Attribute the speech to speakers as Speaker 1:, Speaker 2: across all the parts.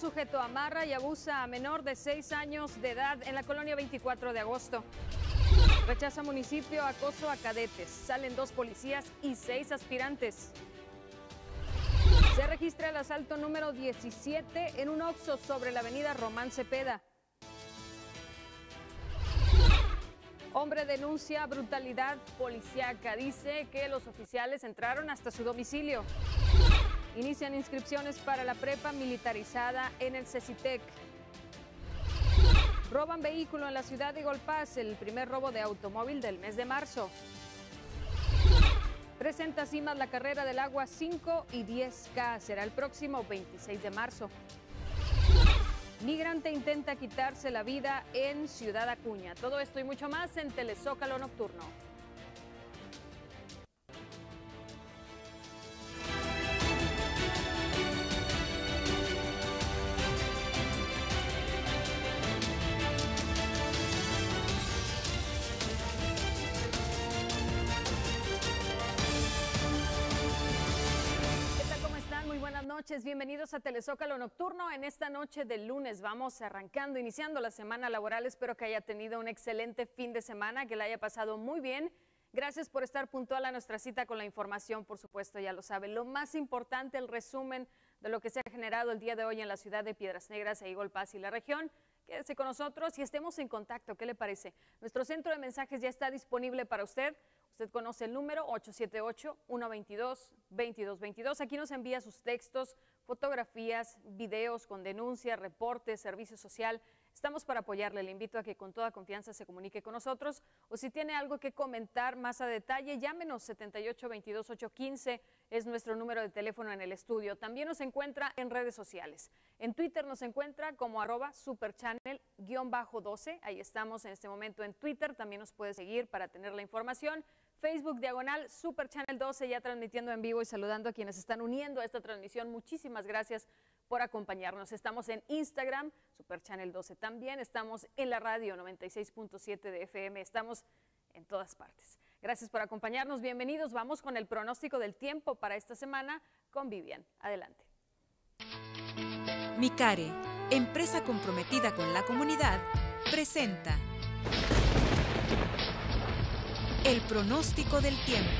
Speaker 1: Sujeto amarra y abusa a menor de 6 años de edad en la colonia 24 de agosto. Rechaza municipio acoso a cadetes. Salen dos policías y seis aspirantes. Se registra el asalto número 17 en un Oxxo sobre la avenida Román Cepeda. Hombre denuncia brutalidad policíaca. Dice que los oficiales entraron hasta su domicilio. Inician inscripciones para la prepa militarizada en el CECITEC. Roban vehículo en la ciudad de Golpaz, el primer robo de automóvil del mes de marzo. Presenta CIMAS la carrera del agua 5 y 10K. Será el próximo 26 de marzo. Migrante intenta quitarse la vida en Ciudad Acuña. Todo esto y mucho más en Telezócalo Nocturno. Noches, bienvenidos a Telezócalo Nocturno. En esta noche del lunes vamos arrancando, iniciando la semana laboral. Espero que haya tenido un excelente fin de semana, que la haya pasado muy bien. Gracias por estar puntual a nuestra cita con la información, por supuesto, ya lo sabe. Lo más importante, el resumen de lo que se ha generado el día de hoy en la ciudad de Piedras Negras, e Paz y la región. Quédese con nosotros y estemos en contacto. ¿Qué le parece? Nuestro centro de mensajes ya está disponible para usted. Usted conoce el número 878-122-2222. Aquí nos envía sus textos, fotografías, videos con denuncias, reportes, servicio social. Estamos para apoyarle. Le invito a que con toda confianza se comunique con nosotros o si tiene algo que comentar más a detalle, llámenos 78 22 815 es nuestro número de teléfono en el estudio. También nos encuentra en redes sociales. En Twitter nos encuentra como arroba superchannel-12. Ahí estamos en este momento en Twitter. También nos puede seguir para tener la información. Facebook Diagonal Super Channel 12 ya transmitiendo en vivo y saludando a quienes están uniendo a esta transmisión. Muchísimas gracias por acompañarnos. Estamos en Instagram, Super Channel 12 también. Estamos en la radio 96.7 de FM. Estamos en todas partes. Gracias por acompañarnos. Bienvenidos. Vamos con el pronóstico del tiempo para esta semana con Vivian. Adelante.
Speaker 2: Micare, empresa comprometida con la comunidad, presenta el pronóstico del tiempo.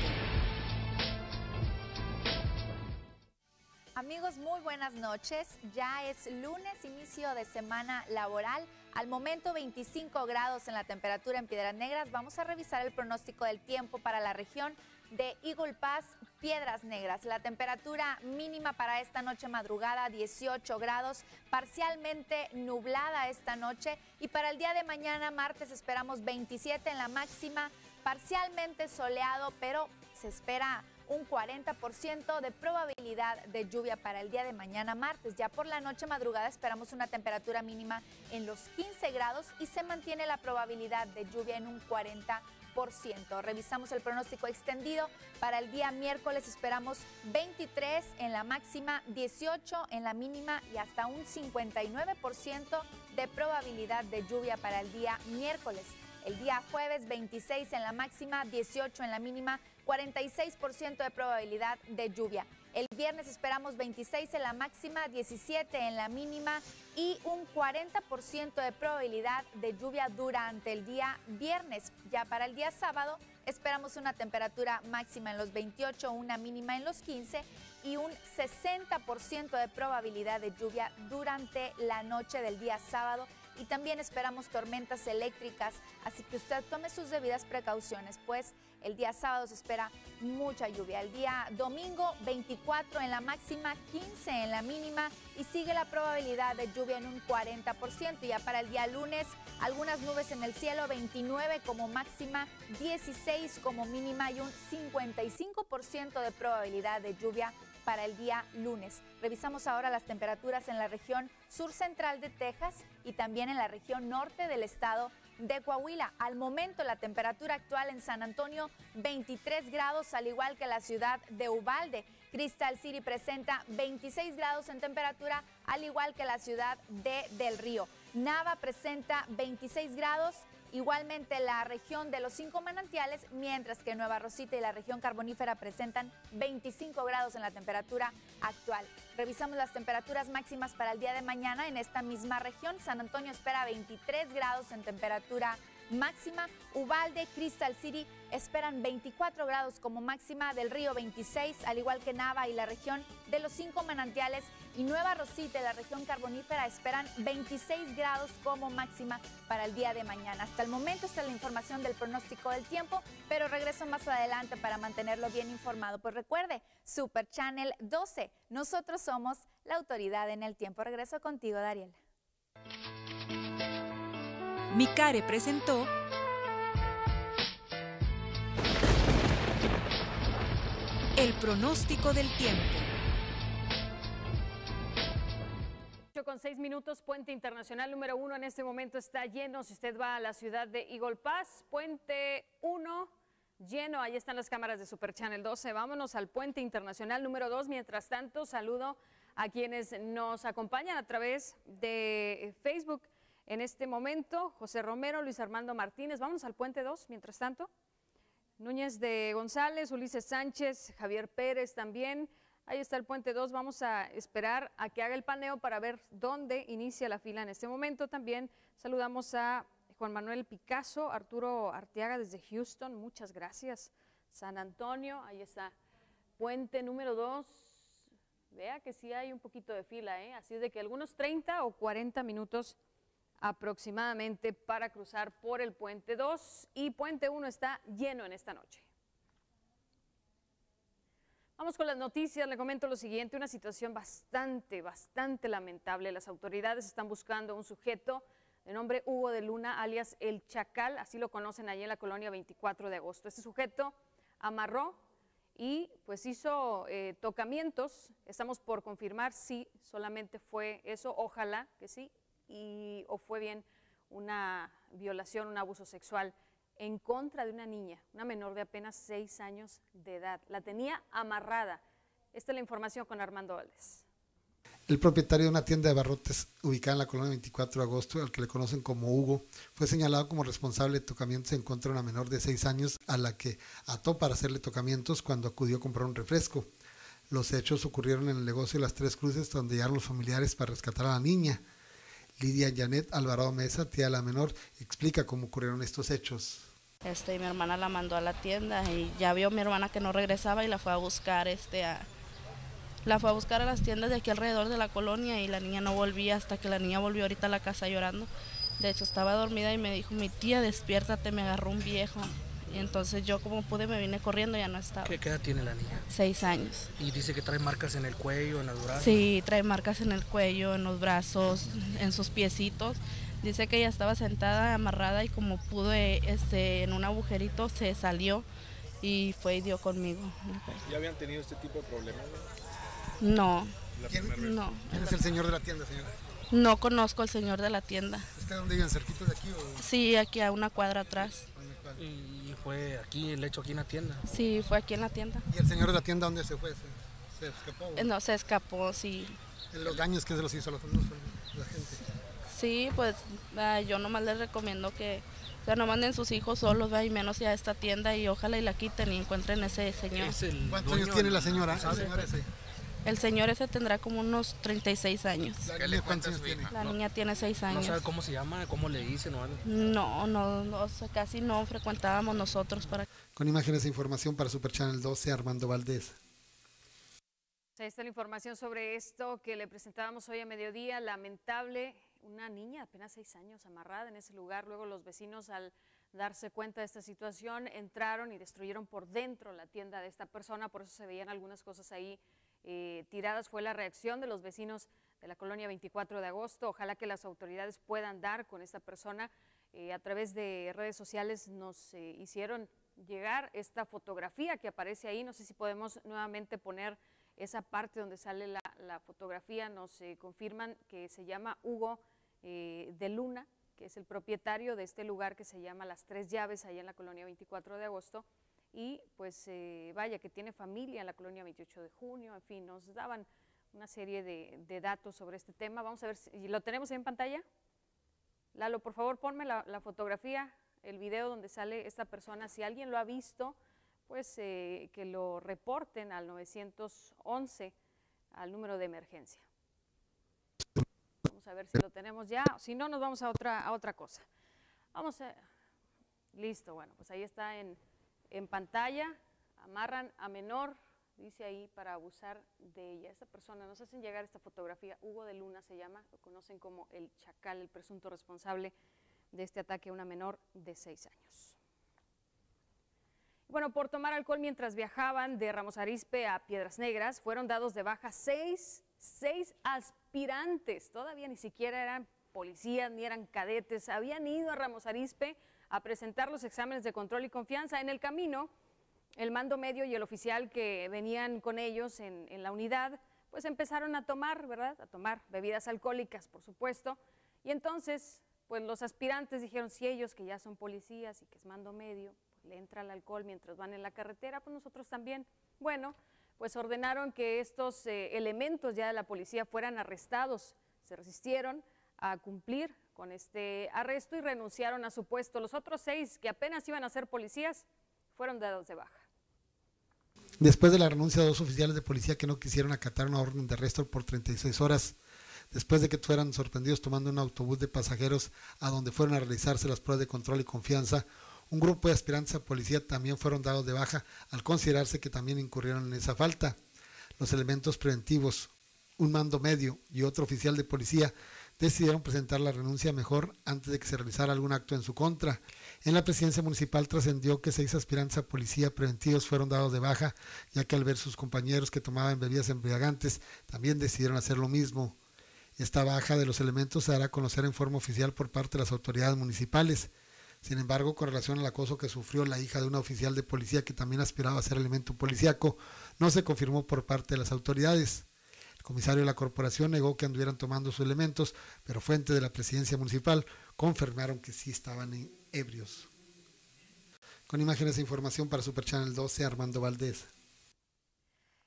Speaker 3: Amigos, muy buenas noches. Ya es lunes, inicio de semana laboral. Al momento 25 grados en la temperatura en Piedras Negras. Vamos a revisar el pronóstico del tiempo para la región de Eagle Pass, Piedras Negras. La temperatura mínima para esta noche madrugada 18 grados, parcialmente nublada esta noche y para el día de mañana martes esperamos 27 en la máxima, parcialmente soleado, pero se espera un 40% de probabilidad de lluvia para el día de mañana martes. Ya por la noche madrugada esperamos una temperatura mínima en los 15 grados y se mantiene la probabilidad de lluvia en un 40%. Revisamos el pronóstico extendido. Para el día miércoles esperamos 23 en la máxima, 18 en la mínima y hasta un 59% de probabilidad de lluvia para el día miércoles. El día jueves 26 en la máxima, 18 en la mínima, 46% de probabilidad de lluvia. El viernes esperamos 26 en la máxima, 17 en la mínima y un 40% de probabilidad de lluvia durante el día viernes. Ya para el día sábado esperamos una temperatura máxima en los 28, una mínima en los 15 y un 60% de probabilidad de lluvia durante la noche del día sábado y también esperamos tormentas eléctricas, así que usted tome sus debidas precauciones, pues el día sábado se espera mucha lluvia. El día domingo 24 en la máxima, 15 en la mínima y sigue la probabilidad de lluvia en un 40%. Y ya para el día lunes, algunas nubes en el cielo, 29 como máxima, 16 como mínima y un 55% de probabilidad de lluvia para el día lunes. Revisamos ahora las temperaturas en la región sur central de Texas y también en la región norte del estado de Coahuila. Al momento la temperatura actual en San Antonio 23 grados al igual que la ciudad de Ubalde. Crystal City presenta 26 grados en temperatura al igual que la ciudad de Del Río. Nava presenta 26 grados Igualmente la región de los cinco manantiales, mientras que Nueva Rosita y la región carbonífera presentan 25 grados en la temperatura actual. Revisamos las temperaturas máximas para el día de mañana en esta misma región. San Antonio espera 23 grados en temperatura máxima. Ubalde, Crystal City esperan 24 grados como máxima, del río 26, al igual que Nava y la región de los cinco manantiales y Nueva Rosita y la región carbonífera esperan 26 grados como máxima para el día de mañana. Hasta el momento está la información del pronóstico del tiempo, pero regreso más adelante para mantenerlo bien informado. Pues recuerde, Super Channel 12, nosotros somos la autoridad en el tiempo. Regreso contigo, Dariela.
Speaker 2: Micare presentó el pronóstico del tiempo.
Speaker 1: Minutos, Puente Internacional número uno en este momento está lleno. Si usted va a la ciudad de Eagle Pass, Puente 1 lleno. Ahí están las cámaras de Super Channel 12. Vámonos al Puente Internacional número 2. Mientras tanto, saludo a quienes nos acompañan a través de Facebook en este momento. José Romero, Luis Armando Martínez. Vámonos al Puente 2, mientras tanto. Núñez de González, Ulises Sánchez, Javier Pérez también. Ahí está el puente 2. Vamos a esperar a que haga el paneo para ver dónde inicia la fila en este momento. También saludamos a Juan Manuel Picasso, Arturo Arteaga desde Houston. Muchas gracias. San Antonio, ahí está. Puente número 2. Vea que sí hay un poquito de fila, ¿eh? así de que algunos 30 o 40 minutos aproximadamente para cruzar por el puente 2 y puente 1 está lleno en esta noche. Vamos con las noticias, le comento lo siguiente, una situación bastante, bastante lamentable. Las autoridades están buscando un sujeto de nombre Hugo de Luna, alias El Chacal, así lo conocen allí en la colonia 24 de agosto. Este sujeto amarró y pues hizo eh, tocamientos, estamos por confirmar si solamente fue eso, ojalá que sí, y, o fue bien una violación, un abuso sexual en contra de una niña, una menor de apenas seis años de edad. La tenía amarrada. Esta es la información con Armando Valdés.
Speaker 4: El propietario de una tienda de barrotes ubicada en la colonia 24 de agosto, al que le conocen como Hugo, fue señalado como responsable de tocamientos en contra de una menor de seis años a la que ató para hacerle tocamientos cuando acudió a comprar un refresco. Los hechos ocurrieron en el negocio de las Tres Cruces, donde llegaron los familiares para rescatar a la niña. Lidia Janet Alvarado Mesa, tía de la menor, explica cómo ocurrieron estos hechos.
Speaker 5: Este, mi hermana la mandó a la tienda y ya vio mi hermana que no regresaba y la fue a buscar, este, a, la fue a buscar a las tiendas de aquí alrededor de la colonia y la niña no volvía hasta que la niña volvió ahorita a la casa llorando. De hecho estaba dormida y me dijo, mi tía, despiértate, me agarró un viejo. Y entonces yo como pude me vine corriendo, ya no estaba.
Speaker 6: ¿Qué, edad tiene la niña?
Speaker 5: Seis años.
Speaker 6: Y dice que trae marcas en el cuello, en los brazos.
Speaker 5: Sí, trae marcas en el cuello, en los brazos, en sus piecitos. Dice que ella estaba sentada, amarrada y como pudo eh, este, en un agujerito se salió y fue y dio conmigo.
Speaker 7: ¿Ya habían tenido este tipo de problemas?
Speaker 5: No.
Speaker 4: ¿Quién, no. ¿Quién es el señor de la tienda, señora?
Speaker 5: No conozco al señor de la tienda.
Speaker 4: ¿Usted dónde viven? ¿Cerquito de aquí? O?
Speaker 5: Sí, aquí a una cuadra atrás.
Speaker 6: ¿Y fue aquí, el hecho aquí en la tienda?
Speaker 5: Sí, fue aquí en la tienda.
Speaker 4: ¿Y el señor de la tienda dónde se fue? ¿Se, escapó?
Speaker 5: No, se escapó, sí.
Speaker 4: ¿Los daños que se los hizo a la gente?
Speaker 5: Sí, pues yo nomás les recomiendo que no manden sus hijos solos, y menos ya a esta tienda y ojalá y la quiten y encuentren ese señor.
Speaker 4: ¿Cuántos años tiene la señora?
Speaker 5: El señor, ese? el señor ese tendrá como unos 36 años.
Speaker 4: ¿Cuántos años tiene?
Speaker 5: La niña tiene 6 años.
Speaker 6: ¿No sabe cómo se llama? ¿Cómo le dicen o algo?
Speaker 5: No, no, no casi no frecuentábamos nosotros para...
Speaker 4: Con imágenes e información para Super Channel 12, Armando Valdés.
Speaker 1: Ahí está la información sobre esto que le presentábamos hoy a mediodía. Lamentable una niña, apenas seis años, amarrada en ese lugar. Luego los vecinos al darse cuenta de esta situación entraron y destruyeron por dentro la tienda de esta persona, por eso se veían algunas cosas ahí eh, tiradas. Fue la reacción de los vecinos de la colonia 24 de agosto. Ojalá que las autoridades puedan dar con esta persona. Eh, a través de redes sociales nos eh, hicieron llegar esta fotografía que aparece ahí. No sé si podemos nuevamente poner esa parte donde sale la, fotografía, nos confirman que se llama Hugo eh, de Luna, que es el propietario de este lugar que se llama Las Tres Llaves, allá en la colonia 24 de agosto, y pues eh, vaya que tiene familia en la colonia 28 de junio, en fin, nos daban una serie de, datos sobre este tema. Vamos a ver si lo tenemos en pantalla. Lalo, por favor, ponme la, fotografía el video donde sale esta persona. Si alguien lo ha visto, pues eh, que lo reporten al 911, al número de emergencia. Vamos a ver si lo tenemos ya. Si no, nos vamos a otra, a otra cosa. Vamos a... Listo, bueno, pues ahí está en, en pantalla. Amarran a menor, dice ahí, para abusar de ella. Esta persona, nos hacen llegar esta fotografía, Hugo de Luna se llama, lo conocen como el Chacal, el presunto responsable de este ataque a una menor de seis años. Bueno, por tomar alcohol mientras viajaban de Ramos Arispe a Piedras Negras, fueron dados de baja seis, seis aspirantes. Todavía ni siquiera eran policías ni eran cadetes. Habían ido a Ramos Arispe a presentar los exámenes de control y confianza. En el camino, el mando medio y el oficial que venían con ellos en, en la unidad, pues empezaron a tomar, ¿verdad? A tomar bebidas alcohólicas, por supuesto. Y entonces, pues los aspirantes dijeron, si ellos que ya son policías y que es mando medio, le entra el alcohol mientras van en la carretera, pues nosotros también. Bueno, pues ordenaron que estos eh, elementos ya de la policía fueran arrestados. Se resistieron a cumplir con este arresto y renunciaron a su puesto. Los otros seis, que apenas iban a ser policías, fueron dados de baja.
Speaker 4: Después de la renuncia de dos oficiales de policía que no quisieron acatar una orden de arresto por 36 horas, después de que fueran sorprendidos tomando un autobús de pasajeros a donde fueron a realizarse las pruebas de control y confianza, un grupo de aspirantes a policía también fueron dados de baja al considerarse que también incurrieron en esa falta. Los elementos preventivos, un mando medio y otro oficial de policía decidieron presentar la renuncia mejor antes de que se realizara algún acto en su contra. En la presidencia municipal trascendió que seis aspirantes a policía preventivos fueron dados de baja, ya que al ver sus compañeros que tomaban bebidas embriagantes, también decidieron hacer lo mismo. Esta baja de los elementos se dará a conocer en forma oficial por parte de las autoridades municipales. Sin embargo, con relación al acoso que sufrió la hija de una oficial de policía que también aspiraba a ser elemento policíaco, no se confirmó por parte de las autoridades. El comisario de la corporación negó que anduvieran tomando sus elementos, pero fuentes de la presidencia municipal confirmaron que sí estaban ebrios. Con imágenes e información para Super Channel 12, Armando Valdés.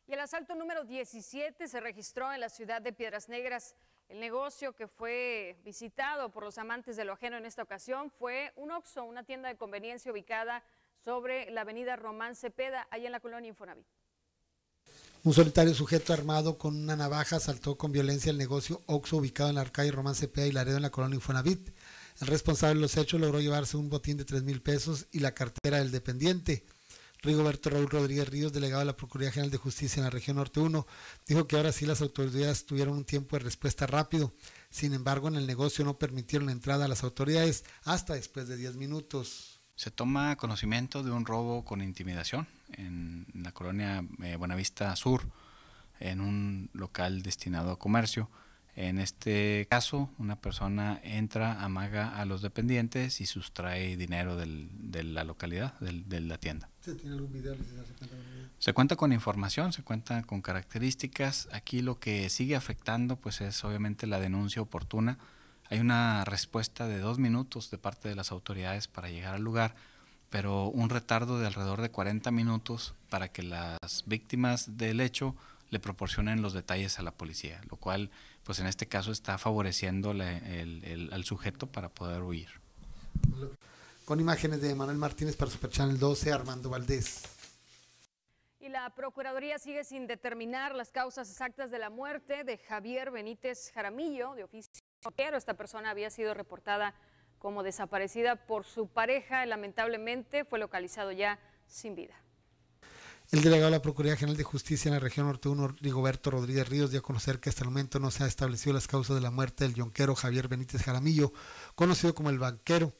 Speaker 1: Y el asalto número 17 se registró en la ciudad de Piedras Negras. El negocio que fue visitado por los amantes de lo ajeno en esta ocasión fue un Oxxo, una tienda de conveniencia ubicada sobre la avenida Román Cepeda, allá en la colonia Infonavit.
Speaker 4: Un solitario sujeto armado con una navaja asaltó con violencia el negocio Oxxo ubicado en la calle Román Cepeda y Laredo en la colonia Infonavit. El responsable de los hechos logró llevarse un botín de 3 mil pesos y la cartera del dependiente. Rigoberto Raúl Rodríguez Ríos, delegado de la Procuraduría General de Justicia en la región Norte 1, dijo que ahora sí las autoridades tuvieron un tiempo de respuesta rápido. Sin embargo, en el negocio no permitieron la entrada a las autoridades hasta después de 10 minutos.
Speaker 8: Se toma conocimiento de un robo con intimidación en la colonia eh, Buenavista Sur, en un local destinado a comercio. En este caso, una persona entra, amaga a los dependientes y sustrae dinero de la localidad, del, de la tienda.
Speaker 4: ¿Se tiene algún video? ¿Se cuenta,
Speaker 8: con información, se cuenta con características. Aquí lo que sigue afectando pues es obviamente la denuncia oportuna. Hay una respuesta de dos minutos de parte de las autoridades para llegar al lugar, pero un retardo de alrededor de 40 minutos para que las víctimas del hecho le proporcionen los detalles a la policía, lo cual pues en este caso está favoreciendo el, el, al sujeto para poder huir.
Speaker 4: Con imágenes de Manuel Martínez para Super Channel 12, Armando Valdés.
Speaker 1: Y la Procuraduría sigue sin determinar las causas exactas de la muerte de Javier Benítez Jaramillo, de oficio pero esta persona había sido reportada como desaparecida por su pareja. Lamentablemente fue localizado ya sin vida.
Speaker 4: El delegado de la Procuraduría General de Justicia en la región norte 1, Rigoberto Rodríguez Ríos, dio a conocer que hasta el momento no se ha establecido las causas de la muerte del yonquero Javier Benítez Jaramillo, conocido como el banquero,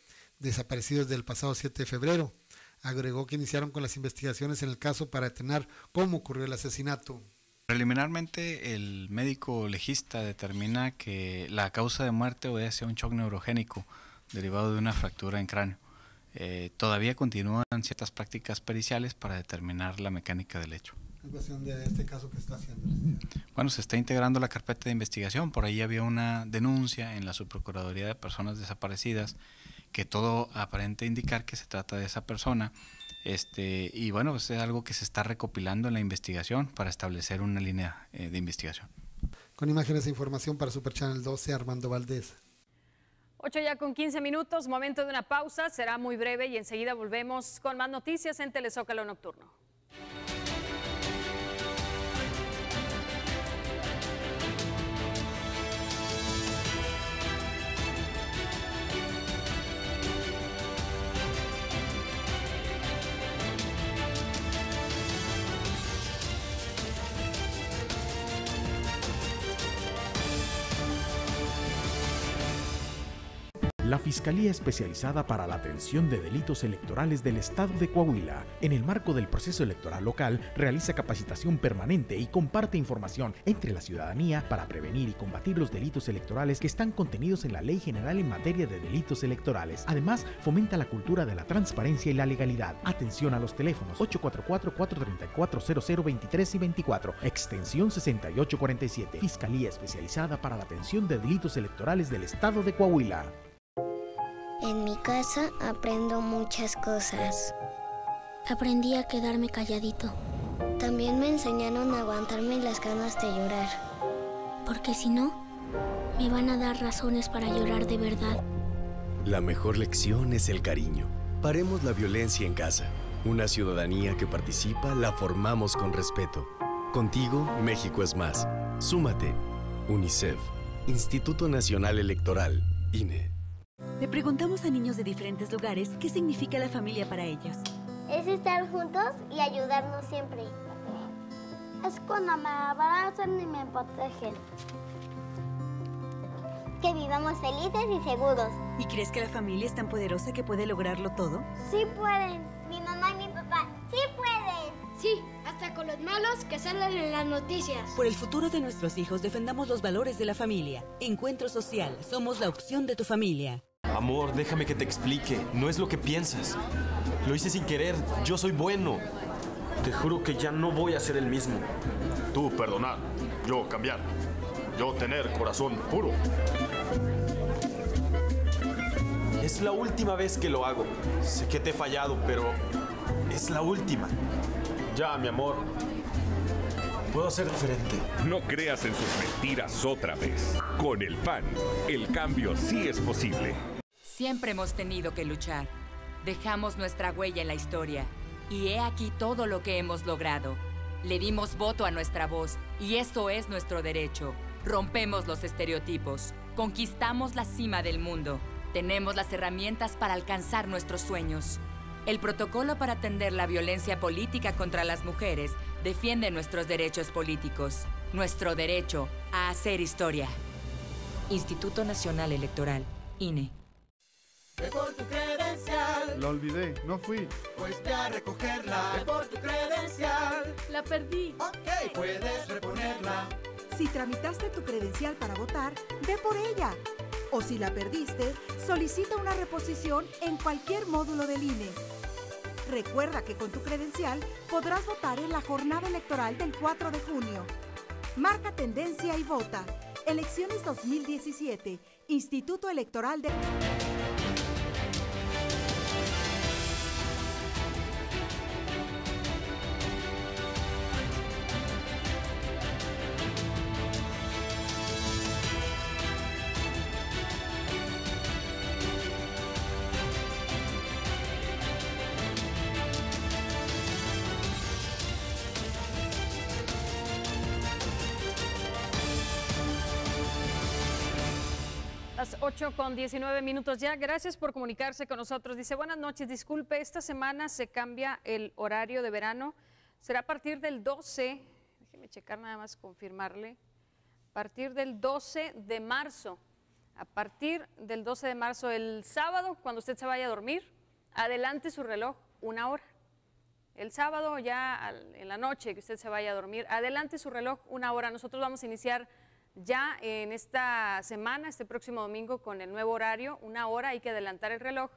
Speaker 4: desaparecido desde el pasado 7 de febrero. Agregó que iniciaron con las investigaciones en el caso para detener cómo ocurrió el asesinato.
Speaker 8: Preliminarmente, el médico legista determina que la causa de muerte obedece a un shock neurogénico derivado de una fractura en cráneo. Eh, todavía continúan ciertas prácticas periciales para determinar la mecánica del hecho.
Speaker 4: de este caso que está haciendo?
Speaker 8: Bueno, se está integrando la carpeta de investigación. Por ahí había una denuncia en la Subprocuraduría de Personas Desaparecidas que todo aparente indicar que se trata de esa persona. Este, y bueno, pues es algo que se está recopilando en la investigación para establecer una línea eh, de investigación.
Speaker 4: Con imágenes e información para Super Channel 12, Armando Valdés.
Speaker 1: 8 ya con 15 minutos, momento de una pausa, será muy breve y enseguida volvemos con más noticias en Telezócalo Nocturno.
Speaker 9: La Fiscalía Especializada para la Atención de Delitos Electorales del Estado de Coahuila, en el marco del proceso electoral local, realiza capacitación permanente y comparte información entre la ciudadanía para prevenir y combatir los delitos electorales que están contenidos en la Ley General en materia de delitos electorales. Además, fomenta la cultura de la transparencia y la legalidad. Atención a los teléfonos 844-434-0023 y 24, extensión 6847. Fiscalía Especializada para la Atención de Delitos Electorales del Estado de Coahuila.
Speaker 10: En mi casa aprendo muchas cosas. Aprendí a quedarme calladito. También me enseñaron a aguantarme las ganas de llorar. Porque si no, me van a dar razones para llorar de verdad.
Speaker 11: La mejor lección es el cariño. Paremos la violencia en casa. Una ciudadanía que participa la formamos con respeto. Contigo, México es más. Súmate. UNICEF. Instituto Nacional Electoral. INE.
Speaker 12: Le preguntamos a niños de diferentes lugares qué significa la familia para ellos.
Speaker 13: Es estar juntos y ayudarnos siempre. Es cuando me abrazan y me protegen. Que vivamos felices y seguros.
Speaker 12: ¿Y crees que la familia es tan poderosa que puede lograrlo todo?
Speaker 13: Sí pueden. Mi mamá y mi papá sí pueden.
Speaker 14: Sí, hasta con los malos que salen en las noticias.
Speaker 12: Por el futuro de nuestros hijos defendamos los valores de la familia. Encuentro social. Somos la opción de tu familia.
Speaker 15: Amor, déjame que te explique. No es lo que piensas. Lo hice sin querer. Yo soy bueno. Te juro que ya no voy a ser el mismo.
Speaker 16: Tú perdonar, yo cambiar. Yo tener corazón puro.
Speaker 15: Es la última vez que lo hago. Sé que te he fallado, pero es la última. Ya, mi amor. Puedo ser diferente.
Speaker 17: No creas en sus mentiras otra vez. Con el PAN, el cambio sí es posible.
Speaker 18: Siempre hemos tenido que luchar. Dejamos nuestra huella en la historia. Y he aquí todo lo que hemos logrado. Le dimos voto a nuestra voz y eso es nuestro derecho. Rompemos los estereotipos. Conquistamos la cima del mundo. Tenemos las herramientas para alcanzar nuestros sueños. El protocolo para atender la violencia política contra las mujeres defiende nuestros derechos políticos, nuestro derecho a hacer historia. Instituto Nacional Electoral, INE.
Speaker 19: Ve por tu credencial.
Speaker 20: La olvidé, no fui.
Speaker 19: Pues ve a recogerla. Ve por tu credencial.
Speaker 21: La perdí.
Speaker 19: Ok, puedes reponerla.
Speaker 22: Si tramitaste tu credencial para votar, ve por ella. O si la perdiste, solicita una reposición en cualquier módulo del INE. Recuerda que con tu credencial podrás votar en la jornada electoral del 4 de junio. Marca tendencia y vota. Elecciones 2017. Instituto Electoral de...
Speaker 1: con 19 minutos ya. Gracias por comunicarse con nosotros. Dice, buenas noches, disculpe, esta semana se cambia el horario de verano. Será a partir del 12, déjeme checar nada más, confirmarle, a partir del 12 de marzo. A partir del 12 de marzo, el sábado, cuando usted se vaya a dormir, adelante su reloj una hora. El sábado ya en la noche que usted se vaya a dormir, adelante su reloj una hora. Nosotros vamos a iniciar ya en esta semana, este próximo domingo, con el nuevo horario, una hora, hay que adelantar el reloj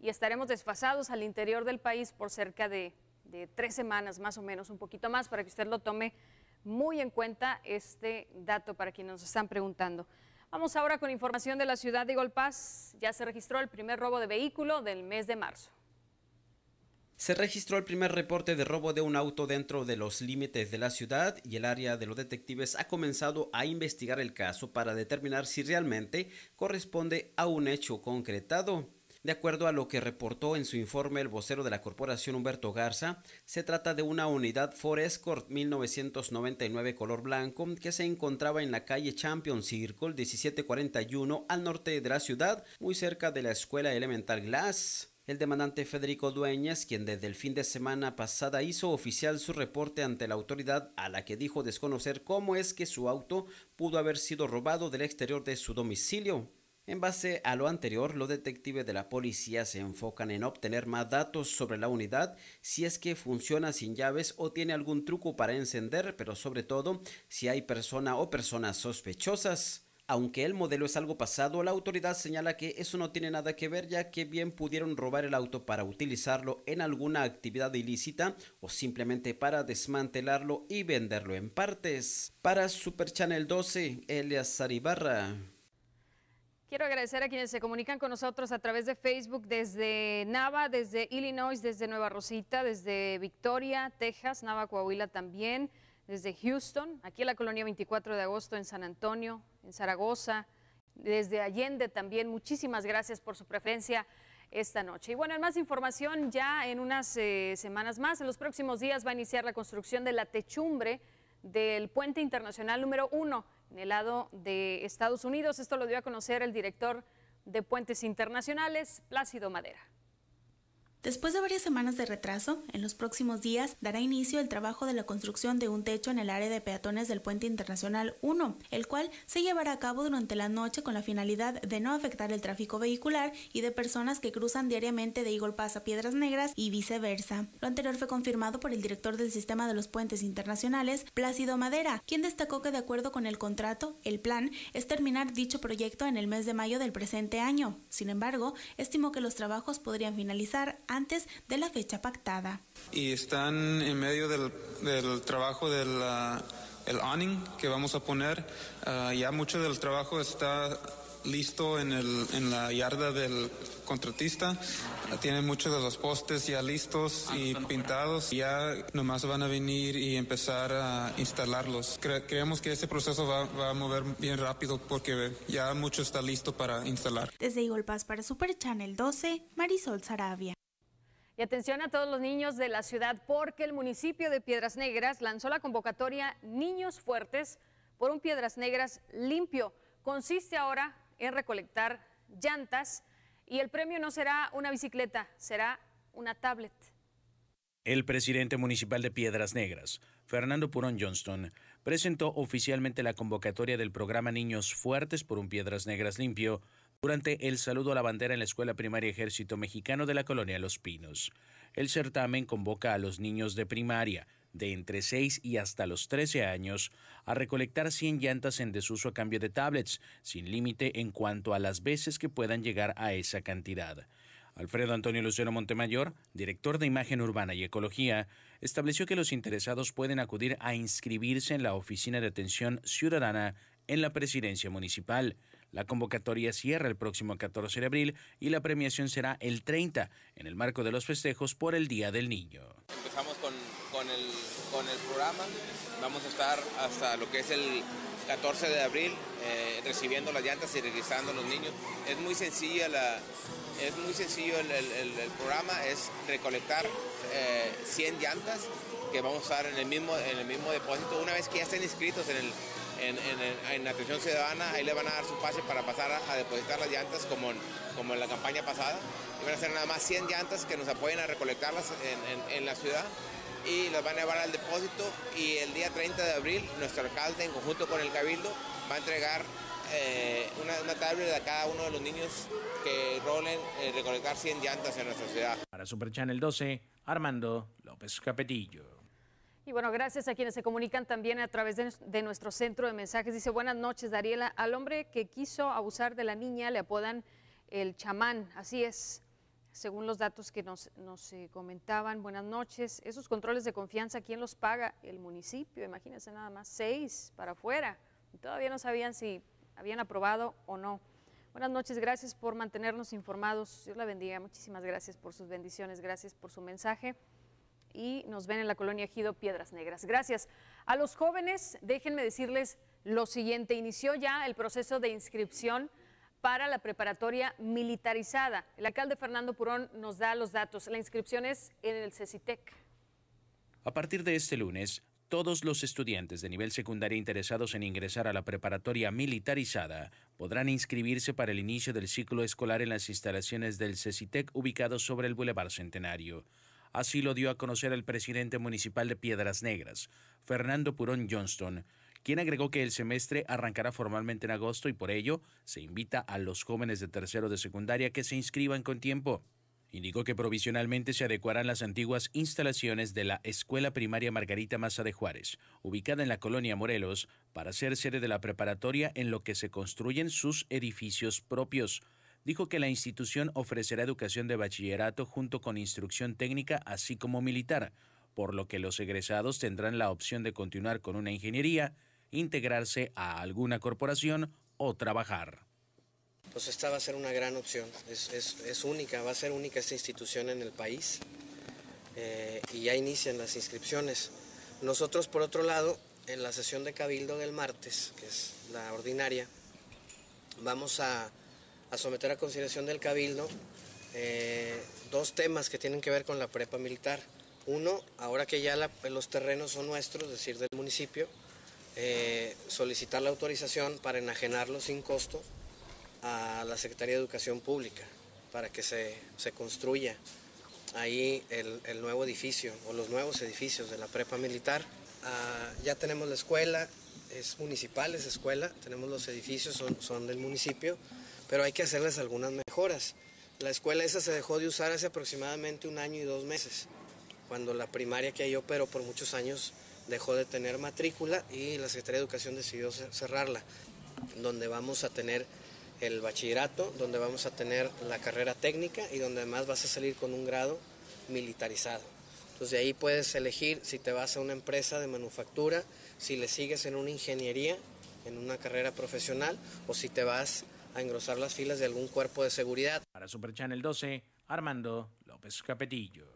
Speaker 1: y estaremos desfasados al interior del país por cerca de, tres semanas, más o menos, un poquito más, para que usted lo tome muy en cuenta este dato para quienes nos están preguntando. Vamos ahora con información de la ciudad de Golpaz. Ya se registró el primer robo de vehículo del mes de marzo.
Speaker 20: Se registró el primer reporte de robo de un auto dentro de los límites de la ciudad y el área de los detectives ha comenzado a investigar el caso para determinar si realmente corresponde a un hecho concretado. De acuerdo a lo que reportó en su informe el vocero de la corporación Humberto Garza, se trata de una unidad Ford Escort 1999 color blanco que se encontraba en la calle Champion Circle 1741 al norte de la ciudad, muy cerca de la escuela elemental Glass. El demandante Federico Dueñas, quien desde el fin de semana pasada hizo oficial su reporte ante la autoridad a la que dijo desconocer cómo es que su auto pudo haber sido robado del exterior de su domicilio. En base a lo anterior, los detectives de la policía se enfocan en obtener más datos sobre la unidad, si es que funciona sin llaves o tiene algún truco para encender, pero sobre todo si hay persona o personas sospechosas. Aunque el modelo es algo pasado, la autoridad señala que eso no tiene nada que ver ya que bien pudieron robar el auto para utilizarlo en alguna actividad ilícita o simplemente para desmantelarlo y venderlo en partes. Para Super Channel 12, Elias Saribarra.
Speaker 1: Quiero agradecer a quienes se comunican con nosotros a través de Facebook desde Nava, desde Illinois, desde Nueva Rosita, desde Victoria, Texas, Nava, Coahuila también desde Houston, aquí en la colonia 24 de agosto en San Antonio, en Zaragoza, desde Allende también. Muchísimas gracias por su preferencia esta noche. Y bueno, en más información, ya en unas eh, semanas más, en los próximos días va a iniciar la construcción de la techumbre del puente internacional número uno en el lado de Estados Unidos. Esto lo dio a conocer el director de Puentes Internacionales, Plácido Madera.
Speaker 21: Después de varias semanas de retraso, en los próximos días dará inicio el trabajo de la construcción de un techo en el área de peatones del Puente Internacional 1, el cual se llevará a cabo durante la noche con la finalidad de no afectar el tráfico vehicular y de personas que cruzan diariamente de Eagle Pass a Piedras Negras y viceversa. Lo anterior fue confirmado por el director del Sistema de los Puentes Internacionales, Plácido Madera, quien destacó que de acuerdo con el contrato, el plan es terminar dicho proyecto en el mes de mayo del presente año. Sin embargo, estimó que los trabajos podrían finalizar antes de la fecha pactada.
Speaker 23: Y están en medio del, del trabajo del el awning que vamos a poner. Ah, ya mucho del trabajo está listo en, el, en la yarda del contratista. Tienen muchos de los postes ya listos y pintados. Ya nomás van a venir y empezar a instalarlos. creemos que ese proceso va, va, a mover bien rápido porque ya mucho está listo para instalar.
Speaker 21: Desde Pass para Super Channel 12, Marisol Sarabia.
Speaker 1: Y atención a todos los niños de la ciudad porque el municipio de Piedras Negras lanzó la convocatoria Niños Fuertes por un Piedras Negras limpio. Consiste ahora en recolectar llantas y el premio no será una bicicleta, será una tablet.
Speaker 24: El presidente municipal de Piedras Negras, Fernando Purón Johnston, presentó oficialmente la convocatoria del programa Niños Fuertes por un Piedras Negras limpio durante el saludo a la bandera en la Escuela Primaria Ejército Mexicano de la colonia Los Pinos. El certamen convoca a los niños de primaria, de entre 6 y hasta los 13 años, a recolectar 100 llantas en desuso a cambio de tablets, sin límite en cuanto a las veces que puedan llegar a esa cantidad. Alfredo Antonio Lucero Montemayor, director de Imagen Urbana y Ecología, estableció que los interesados pueden acudir a inscribirse en la Oficina de Atención Ciudadana en la Presidencia Municipal. La convocatoria cierra el próximo 14 de abril y la premiación será el 30 en el marco de los festejos por el Día del Niño.
Speaker 25: Empezamos con, el, con el programa, vamos a estar hasta lo que es el 14 de abril eh, recibiendo las llantas y registrando a los niños. Es muy sencilla la, es muy sencillo el, programa, es recolectar 100 eh, llantas que vamos a estar en el mismo, en el mismo depósito una vez que ya estén inscritos en el en, atención ciudadana, ahí le van a dar su pase para pasar a, depositar las llantas como en, como en la campaña pasada. Y van a ser nada más 100 llantas que nos apoyen a recolectarlas en, la ciudad y las van a llevar al depósito y el día 30 de abril nuestro alcalde en conjunto con el cabildo va a entregar eh, una, una tablet a cada uno de los niños que rolen eh, recolectar 100 llantas en nuestra ciudad.
Speaker 24: Para Super Channel 12, Armando López Capetillo.
Speaker 1: Y bueno, gracias a quienes se comunican también a través de, nuestro centro de mensajes. Dice, buenas noches, Dariela. Al hombre que quiso abusar de la niña le apodan el chamán. Así es, según los datos que nos, eh, comentaban. Buenas noches. Esos controles de confianza, ¿quién los paga? El municipio. Imagínense nada más, seis para afuera. Todavía no sabían si habían aprobado o no. Buenas noches, gracias por mantenernos informados. Dios la bendiga. Muchísimas gracias por sus bendiciones, gracias por su mensaje. Y nos ven en la colonia Ejido Piedras Negras. Gracias. A los jóvenes, déjenme decirles lo siguiente. Inició ya el proceso de inscripción para la preparatoria militarizada. El alcalde Fernando Purón nos da los datos. La inscripción es en el CECITEC.
Speaker 24: A partir de este lunes, todos los estudiantes de nivel secundario interesados en ingresar a la preparatoria militarizada podrán inscribirse para el inicio del ciclo escolar en las instalaciones del CECITEC ubicados sobre el Boulevard Centenario. Así lo dio a conocer el presidente municipal de Piedras Negras, Fernando Purón Johnston, quien agregó que el semestre arrancará formalmente en agosto y por ello se invita a los jóvenes de tercero de secundaria que se inscriban con tiempo. Indicó que provisionalmente se adecuarán las antiguas instalaciones de la Escuela Primaria Margarita Maza de Juárez, ubicada en la colonia Morelos, para ser sede de la preparatoria en lo que se construyen sus edificios propios. Dijo que la institución ofrecerá educación de bachillerato junto con instrucción técnica así como militar, por lo que los egresados tendrán la opción de continuar con una ingeniería, integrarse a alguna corporación o trabajar
Speaker 26: pues esta va a ser una gran opción. Es, única, va a ser única esta institución en el país eh, y ya inician las inscripciones. Nosotros, por otro lado, en la sesión de Cabildo del martes, que es la ordinaria, vamos a, someter a consideración del Cabildo eh, dos temas que tienen que ver con la prepa militar. Uno, ahora que ya los terrenos son nuestros, es decir, del municipio, eh, solicitar la autorización para enajenarlo sin costo a la Secretaría de Educación Pública para que se, construya ahí el, nuevo edificio o los nuevos edificios de la prepa militar. Ah, ya tenemos la escuela, es municipal, es escuela, tenemos los edificios, son, son del municipio, pero hay que hacerles algunas mejoras. La escuela esa se dejó de usar hace aproximadamente un año y dos meses, cuando la primaria que ahí operó por muchos años dejó de tener matrícula y la Secretaría de Educación decidió cerrarla, donde vamos a tener el bachillerato, donde vamos a tener la carrera técnica y donde además vas a salir con un grado militarizado. Entonces de ahí puedes elegir si te vas a una empresa de manufactura, si le sigues en una ingeniería, en una carrera profesional o si te vas a engrosar las filas de algún cuerpo de seguridad.
Speaker 24: Para Super Channel 12, Armando López Capetillo.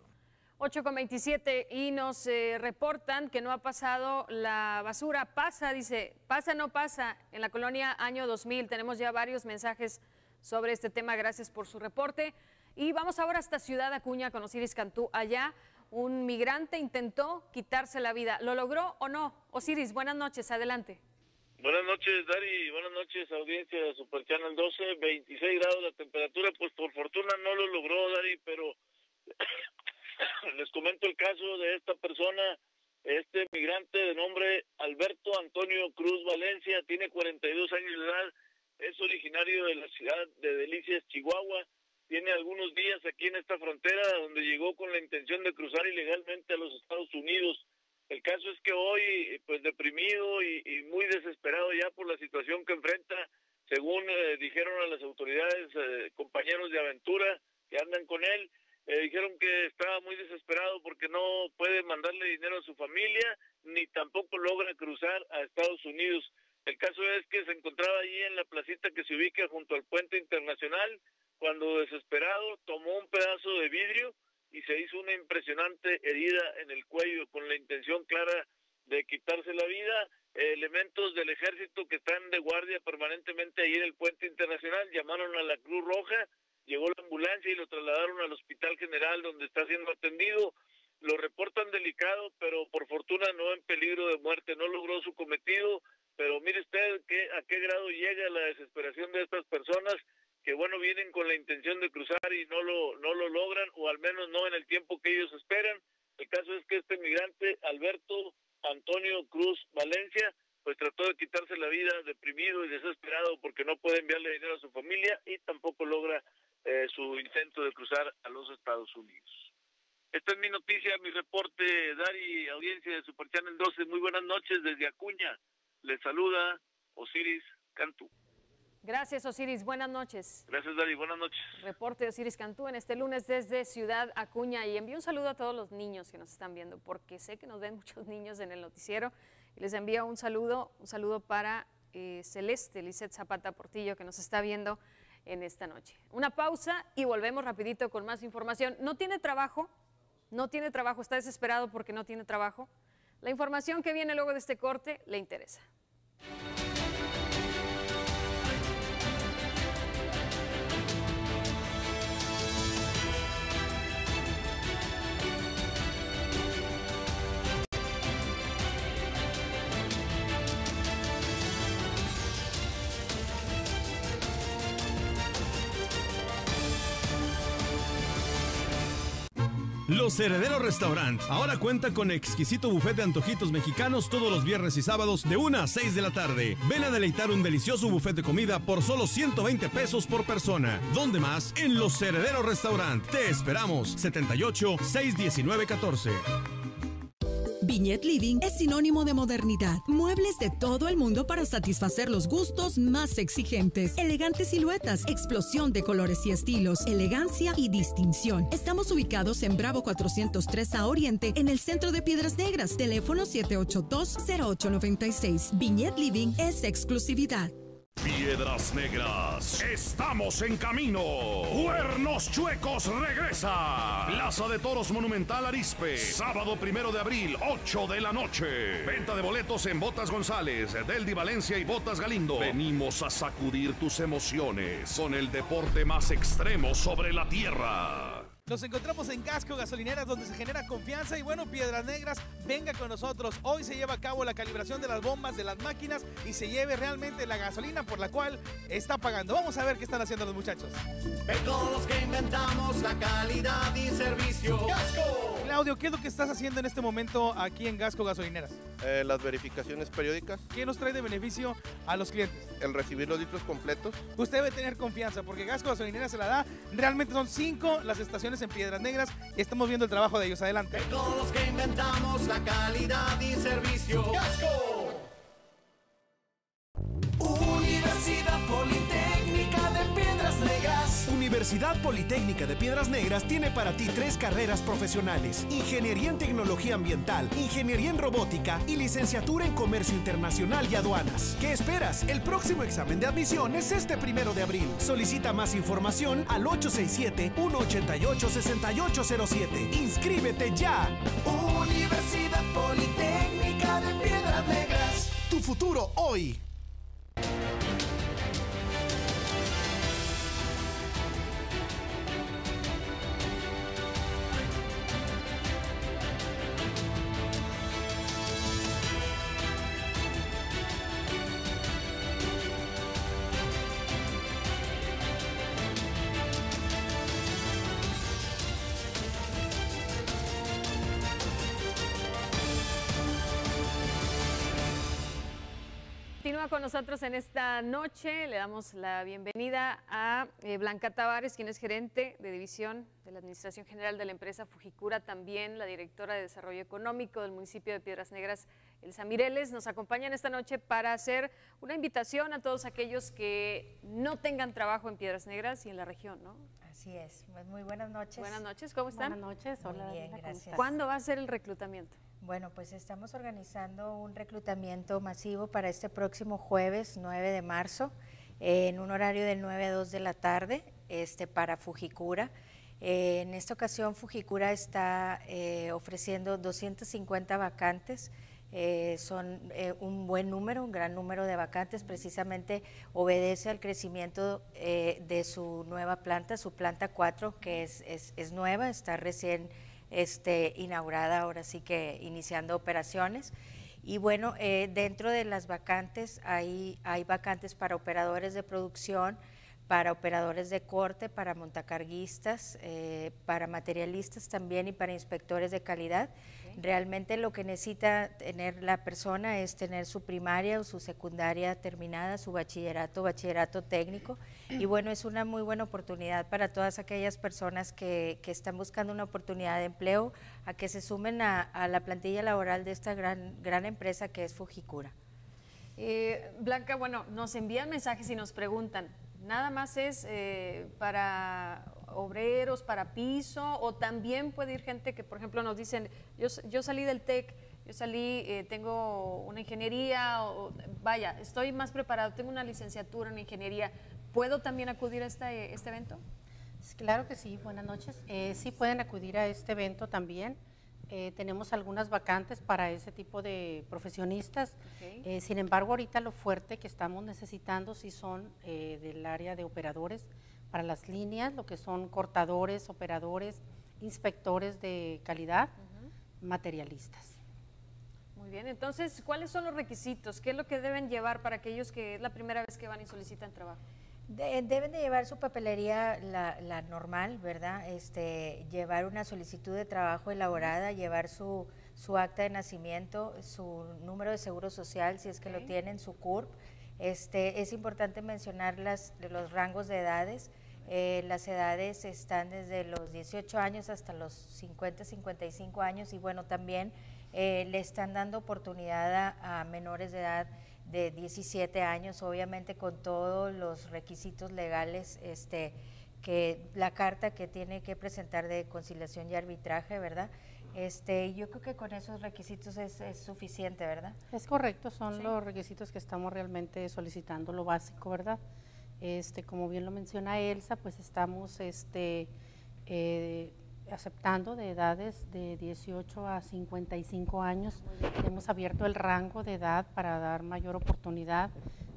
Speaker 1: 8 con 27 y nos eh, reportan que no ha pasado la basura. Pasa, dice, pasa, no pasa en la colonia año 2000. Tenemos ya varios mensajes sobre este tema. Gracias por su reporte. Y vamos ahora hasta Ciudad Acuña con Osiris Cantú. Allá un migrante intentó quitarse la vida. ¿Lo logró o no? Osiris, buenas noches, adelante.
Speaker 27: Buenas noches, Dari. Buenas noches, audiencia de Super Channel 12. 26 grados la temperatura. Pues por fortuna no lo logró, Dari, pero les comento el caso de esta persona, este migrante de nombre Alberto Antonio Cruz Valencia, tiene 42 años de edad, es originario de la ciudad de Delicias, Chihuahua, tiene algunos días aquí en esta frontera donde llegó con la intención de cruzar ilegalmente a los Estados Unidos. El caso es que hoy, pues deprimido y, muy desesperado ya por la situación que enfrenta, según eh, dijeron a las autoridades, eh, compañeros de aventura que andan con él, eh, dijeron que estaba muy desesperado porque no puede mandarle dinero a su familia ni tampoco logra cruzar a Estados Unidos. El caso es que se encontraba allí en la placita que se ubica junto al puente internacional cuando desesperado tomó un pedazo de vidrio y se hizo una impresionante herida en el cuello con la intención clara de quitarse la vida. elementos del ejército que están de guardia permanentemente ahí en el puente internacional llamaron a la Cruz Roja llegó la ambulancia y lo trasladaron al Hospital General donde está siendo atendido. Lo reportan delicado, pero por fortuna no en peligro de muerte, no logró su cometido, pero mire usted a qué grado llega la desesperación de estas personas que bueno vienen con la intención de cruzar y no lo no lo logran o al menos no en el tiempo que ellos esperan. El caso es que este migrante Alberto Antonio Cruz Valencia pues trató de quitarse la vida deprimido y desesperado porque no puede enviarle dinero a su familia y tampoco logra eh, su intento de cruzar a los Estados Unidos. Esta es mi noticia, mi reporte, Dari, audiencia de Super Channel 12. Muy buenas noches desde Acuña. Les saluda Osiris Cantú.
Speaker 1: Gracias, Osiris. Buenas noches.
Speaker 27: Gracias, Dari. Buenas noches.
Speaker 1: Reporte de Osiris Cantú en este lunes desde Ciudad Acuña. Y envío un saludo a todos los niños que nos están viendo, porque sé que nos ven muchos niños en el noticiero. Y les envío un saludo, un saludo para eh, Celeste, Lizeth Zapata Portillo, que nos está viendo en esta noche. Una pausa y volvemos rapidito con más información. ¿No tiene trabajo? ¿No tiene trabajo? ¿Está desesperado porque no tiene trabajo? La información que viene luego de este corte le interesa.
Speaker 28: Los Herederos Restaurant ahora cuenta con exquisito buffet de antojitos mexicanos todos los viernes y sábados de 1 a 6 de la tarde. Ven a deleitar un delicioso buffet de comida por solo 120 pesos por persona. ¿Dónde más? En Los Herederos Restaurant. Te esperamos. 78 619 14.
Speaker 29: Viñet Living es sinónimo de modernidad. Muebles de todo el mundo para satisfacer los gustos más exigentes. Elegantes siluetas, explosión de colores y estilos, elegancia y distinción. Estamos ubicados en Bravo 403 a Oriente, en el centro de Piedras Negras. Teléfono 782-0896. Viñet Living es exclusividad.
Speaker 17: Piedras Negras. Estamos en camino. Cuernos Chuecos regresa. Plaza de Toros Monumental Arispe. Sábado primero de abril, 8 de la noche. Venta de boletos en Botas González, Deldi Valencia y Botas Galindo. Venimos a sacudir tus emociones con el deporte más extremo sobre la tierra.
Speaker 30: Nos encontramos en Gasco Gasolineras donde se genera confianza y bueno, Piedras Negras, venga con nosotros. Hoy se lleva a cabo la calibración de las bombas de las máquinas y se lleve realmente la gasolina por la cual está pagando. Vamos a ver qué están haciendo los muchachos.
Speaker 19: Todos que inventamos la calidad y servicio.
Speaker 30: ¡Gasco! Claudio, ¿qué es lo que estás haciendo en este momento aquí en Gasco Gasolineras?
Speaker 31: Eh, las verificaciones periódicas.
Speaker 30: ¿Qué nos trae de beneficio a los clientes?
Speaker 31: El recibir los litros completos.
Speaker 30: Usted debe tener confianza porque Gasco Gasolineras se la da. Realmente son cinco las estaciones en Piedras Negras y estamos viendo el trabajo de ellos. Adelante.
Speaker 19: Todos que inventamos la calidad y servicio. ¡Gasco! Universidad Politécnica de.
Speaker 32: Universidad Politécnica de Piedras Negras tiene para ti tres carreras profesionales: Ingeniería en Tecnología Ambiental, Ingeniería en Robótica y Licenciatura en Comercio Internacional y Aduanas. ¿Qué esperas? El próximo examen de admisión es este primero de abril. Solicita más información al 867-188-6807. ¡Inscríbete ya!
Speaker 19: Universidad Politécnica de Piedras Negras.
Speaker 32: Tu futuro hoy.
Speaker 1: Nosotros en esta noche. Le damos la bienvenida a eh, Blanca Tavares, quien es gerente de división de la Administración General de la empresa Fujicura, también la directora de Desarrollo Económico del municipio de Piedras Negras, Elsa Mireles. Nos acompañan esta noche para hacer una invitación a todos aquellos que no tengan trabajo en Piedras Negras y en la región, ¿no?
Speaker 33: Así es. Pues muy buenas noches.
Speaker 1: Buenas noches, ¿cómo están?
Speaker 33: Buenas noches, hola. Muy bien, gracias.
Speaker 1: ¿Cuándo va a ser el reclutamiento?
Speaker 33: Bueno, pues estamos organizando un reclutamiento masivo para este próximo jueves 9 de marzo en un horario de 9 a 2 de la tarde este, para Fujicura. Eh, en esta ocasión Fujicura está eh, ofreciendo 250 vacantes. Eh, son un buen número, un gran número de vacantes, precisamente obedece al crecimiento de su nueva planta, su planta 4, que es, es, es nueva, está recién este, inaugurada, ahora sí que iniciando operaciones. Y bueno, eh, dentro de las vacantes hay, hay vacantes para operadores de producción, para operadores de corte, para montacarguistas, eh, para materialistas también y para inspectores de calidad. Realmente lo que necesita tener la persona es tener su primaria o su secundaria terminada, su bachillerato, bachillerato técnico. Y bueno, es una muy buena oportunidad para todas aquellas personas que, que están buscando una oportunidad de empleo a que se sumen a, a la plantilla laboral de esta gran, gran empresa que es Fujicura.
Speaker 1: Eh, Blanca, bueno, nos envían mensajes y nos preguntan, ¿nada más es eh, para obreros, para piso o también puede ir gente que, por ejemplo, nos dicen, yo, yo salí del TEC Yo salí, eh, tengo una ingeniería, o, vaya, estoy más preparado, tengo una licenciatura en ingeniería. ¿Puedo también acudir a este, este evento?
Speaker 34: Claro que sí, buenas noches. Eh, sí pueden acudir a este evento también. Eh, tenemos algunas vacantes para ese tipo de profesionistas. Eh, sin embargo, ahorita lo fuerte que estamos necesitando sí son eh, del área de operadores para las líneas, lo que son cortadores, operadores, inspectores de calidad, materialistas.
Speaker 1: Muy bien, entonces, ¿cuáles son los requisitos? ¿Qué es lo que deben llevar para aquellos que es la primera vez que van y solicitan trabajo?
Speaker 33: deben de llevar su papelería la, normal, ¿verdad? Este, llevar una solicitud de trabajo elaborada, llevar su, su acta de nacimiento, su número de seguro social, si es que lo tienen, su CURP. Este, es importante mencionar las, los rangos de edades. Eh, las edades están desde los 18 años hasta los 50, 55 años y bueno, también eh, le están dando oportunidad a menores de edad de 17 años, obviamente con todos los requisitos legales, este, que la carta que tiene que presentar de conciliación y arbitraje, ¿verdad? Este, yo creo que con esos requisitos es, suficiente, ¿verdad?
Speaker 34: Es correcto, son los requisitos que estamos realmente solicitando, lo básico, ¿verdad? Este, como bien lo menciona Elsa, pues estamos este, eh, aceptando de edades de 18 a 55 años. Hemos abierto el rango de edad para dar mayor oportunidad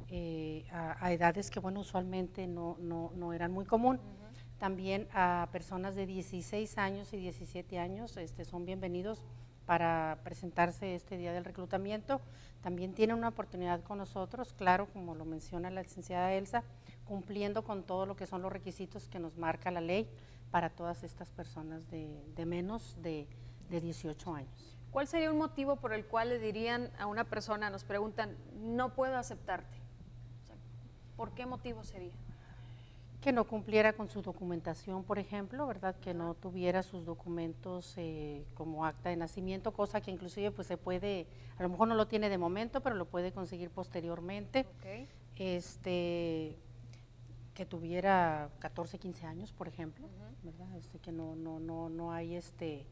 Speaker 34: eh, a, edades que, bueno, usualmente no, no, no eran muy común. También a personas de 16 años y 17 años este, son bienvenidos para presentarse este día del reclutamiento. También tienen una oportunidad con nosotros, claro, como lo menciona la licenciada Elsa, cumpliendo con todo lo que son los requisitos que nos marca la ley para todas estas personas de, menos de, 18 años.
Speaker 1: ¿Cuál sería un motivo por el cual le dirían a una persona, nos preguntan, no puedo aceptarte? ¿Por qué motivo sería?
Speaker 34: Que no cumpliera con su documentación, por ejemplo, ¿verdad? Que no tuviera sus documentos eh, como acta de nacimiento, cosa que inclusive pues se puede, a lo mejor no lo tiene de momento, pero lo puede conseguir posteriormente. Este, que tuviera 14, 15 años, por ejemplo, ¿verdad? Este, que no, no, no, no hay este,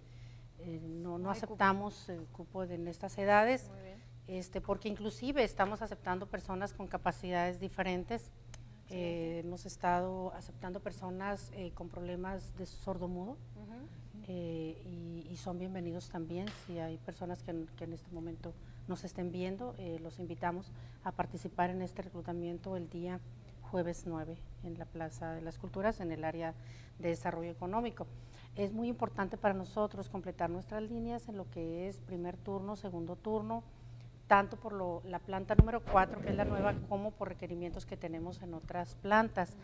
Speaker 34: eh, no, no, aceptamos el cupo en estas edades, este, porque inclusive estamos aceptando personas con capacidades diferentes. Eh, hemos estado aceptando personas eh, con problemas de sordomudo y, y, son bienvenidos también. Si hay personas que, que en este momento nos estén viendo, los invitamos a participar en este reclutamiento el día jueves 9 en la Plaza de las Culturas, en el área de desarrollo económico. Es muy importante para nosotros completar nuestras líneas en lo que es primer turno, segundo turno, tanto por lo, la planta número 4, que es la nueva, como por requerimientos que tenemos en otras plantas.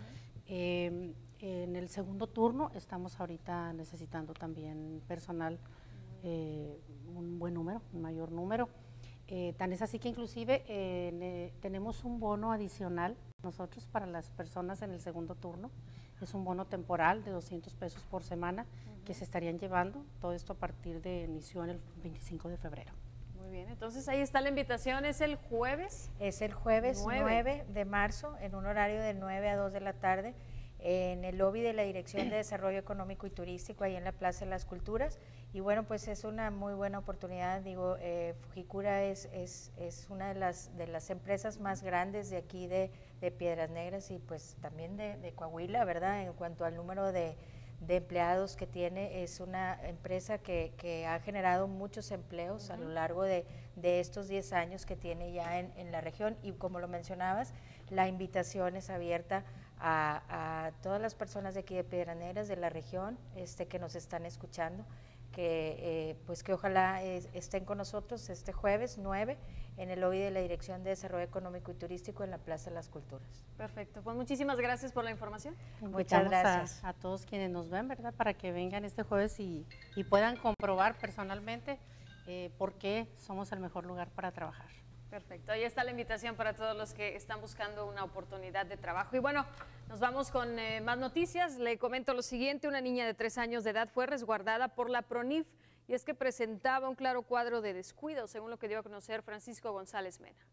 Speaker 34: Em, en el segundo turno estamos ahorita necesitando también personal, eh, un buen número, un mayor número. Eh, tan es así que inclusive eh, tenemos un bono adicional nosotros para las personas en el segundo turno. Es un bono temporal de 200 pesos por semana que se estarían llevando. Todo esto a partir de inicio en el 25 de febrero.
Speaker 1: Muy bien, entonces ahí está la invitación. ¿Es el jueves?
Speaker 33: Es el jueves 9, de marzo en un horario de 9 a 2 de la tarde en el lobby de la Dirección de Desarrollo Económico y Turístico, ahí en la Plaza de las Culturas. Y bueno, pues es una muy buena oportunidad. Digo, eh, Fujikura es, es, es, una de las, de las empresas más grandes de aquí de, de Piedras Negras y pues también de, de, Coahuila, ¿verdad? En cuanto al número de, de, empleados que tiene, es una empresa que, que ha generado muchos empleos a lo largo de, estos 10 años que tiene ya en, en la región. Y como lo mencionabas, la invitación es abierta a, todas las personas de aquí de Negras, de la región, este, que nos están escuchando, que eh, pues que ojalá estén con nosotros este jueves 9 en el lobby de la Dirección de Desarrollo Económico y Turístico en la Plaza de las Culturas.
Speaker 1: Perfecto, pues muchísimas gracias por la información.
Speaker 34: Muchas gracias. A, todos quienes nos ven, ¿verdad? Para que vengan este jueves y, puedan comprobar personalmente eh, por qué somos el mejor lugar para trabajar.
Speaker 1: Perfecto, ahí está la invitación para todos los que están buscando una oportunidad de trabajo. Y bueno, nos vamos con eh, más noticias. Le comento lo siguiente, una niña de tres años de edad fue resguardada por la PRONIF y es que presentaba un claro cuadro de descuido, según lo que dio a conocer Francisco González Mena.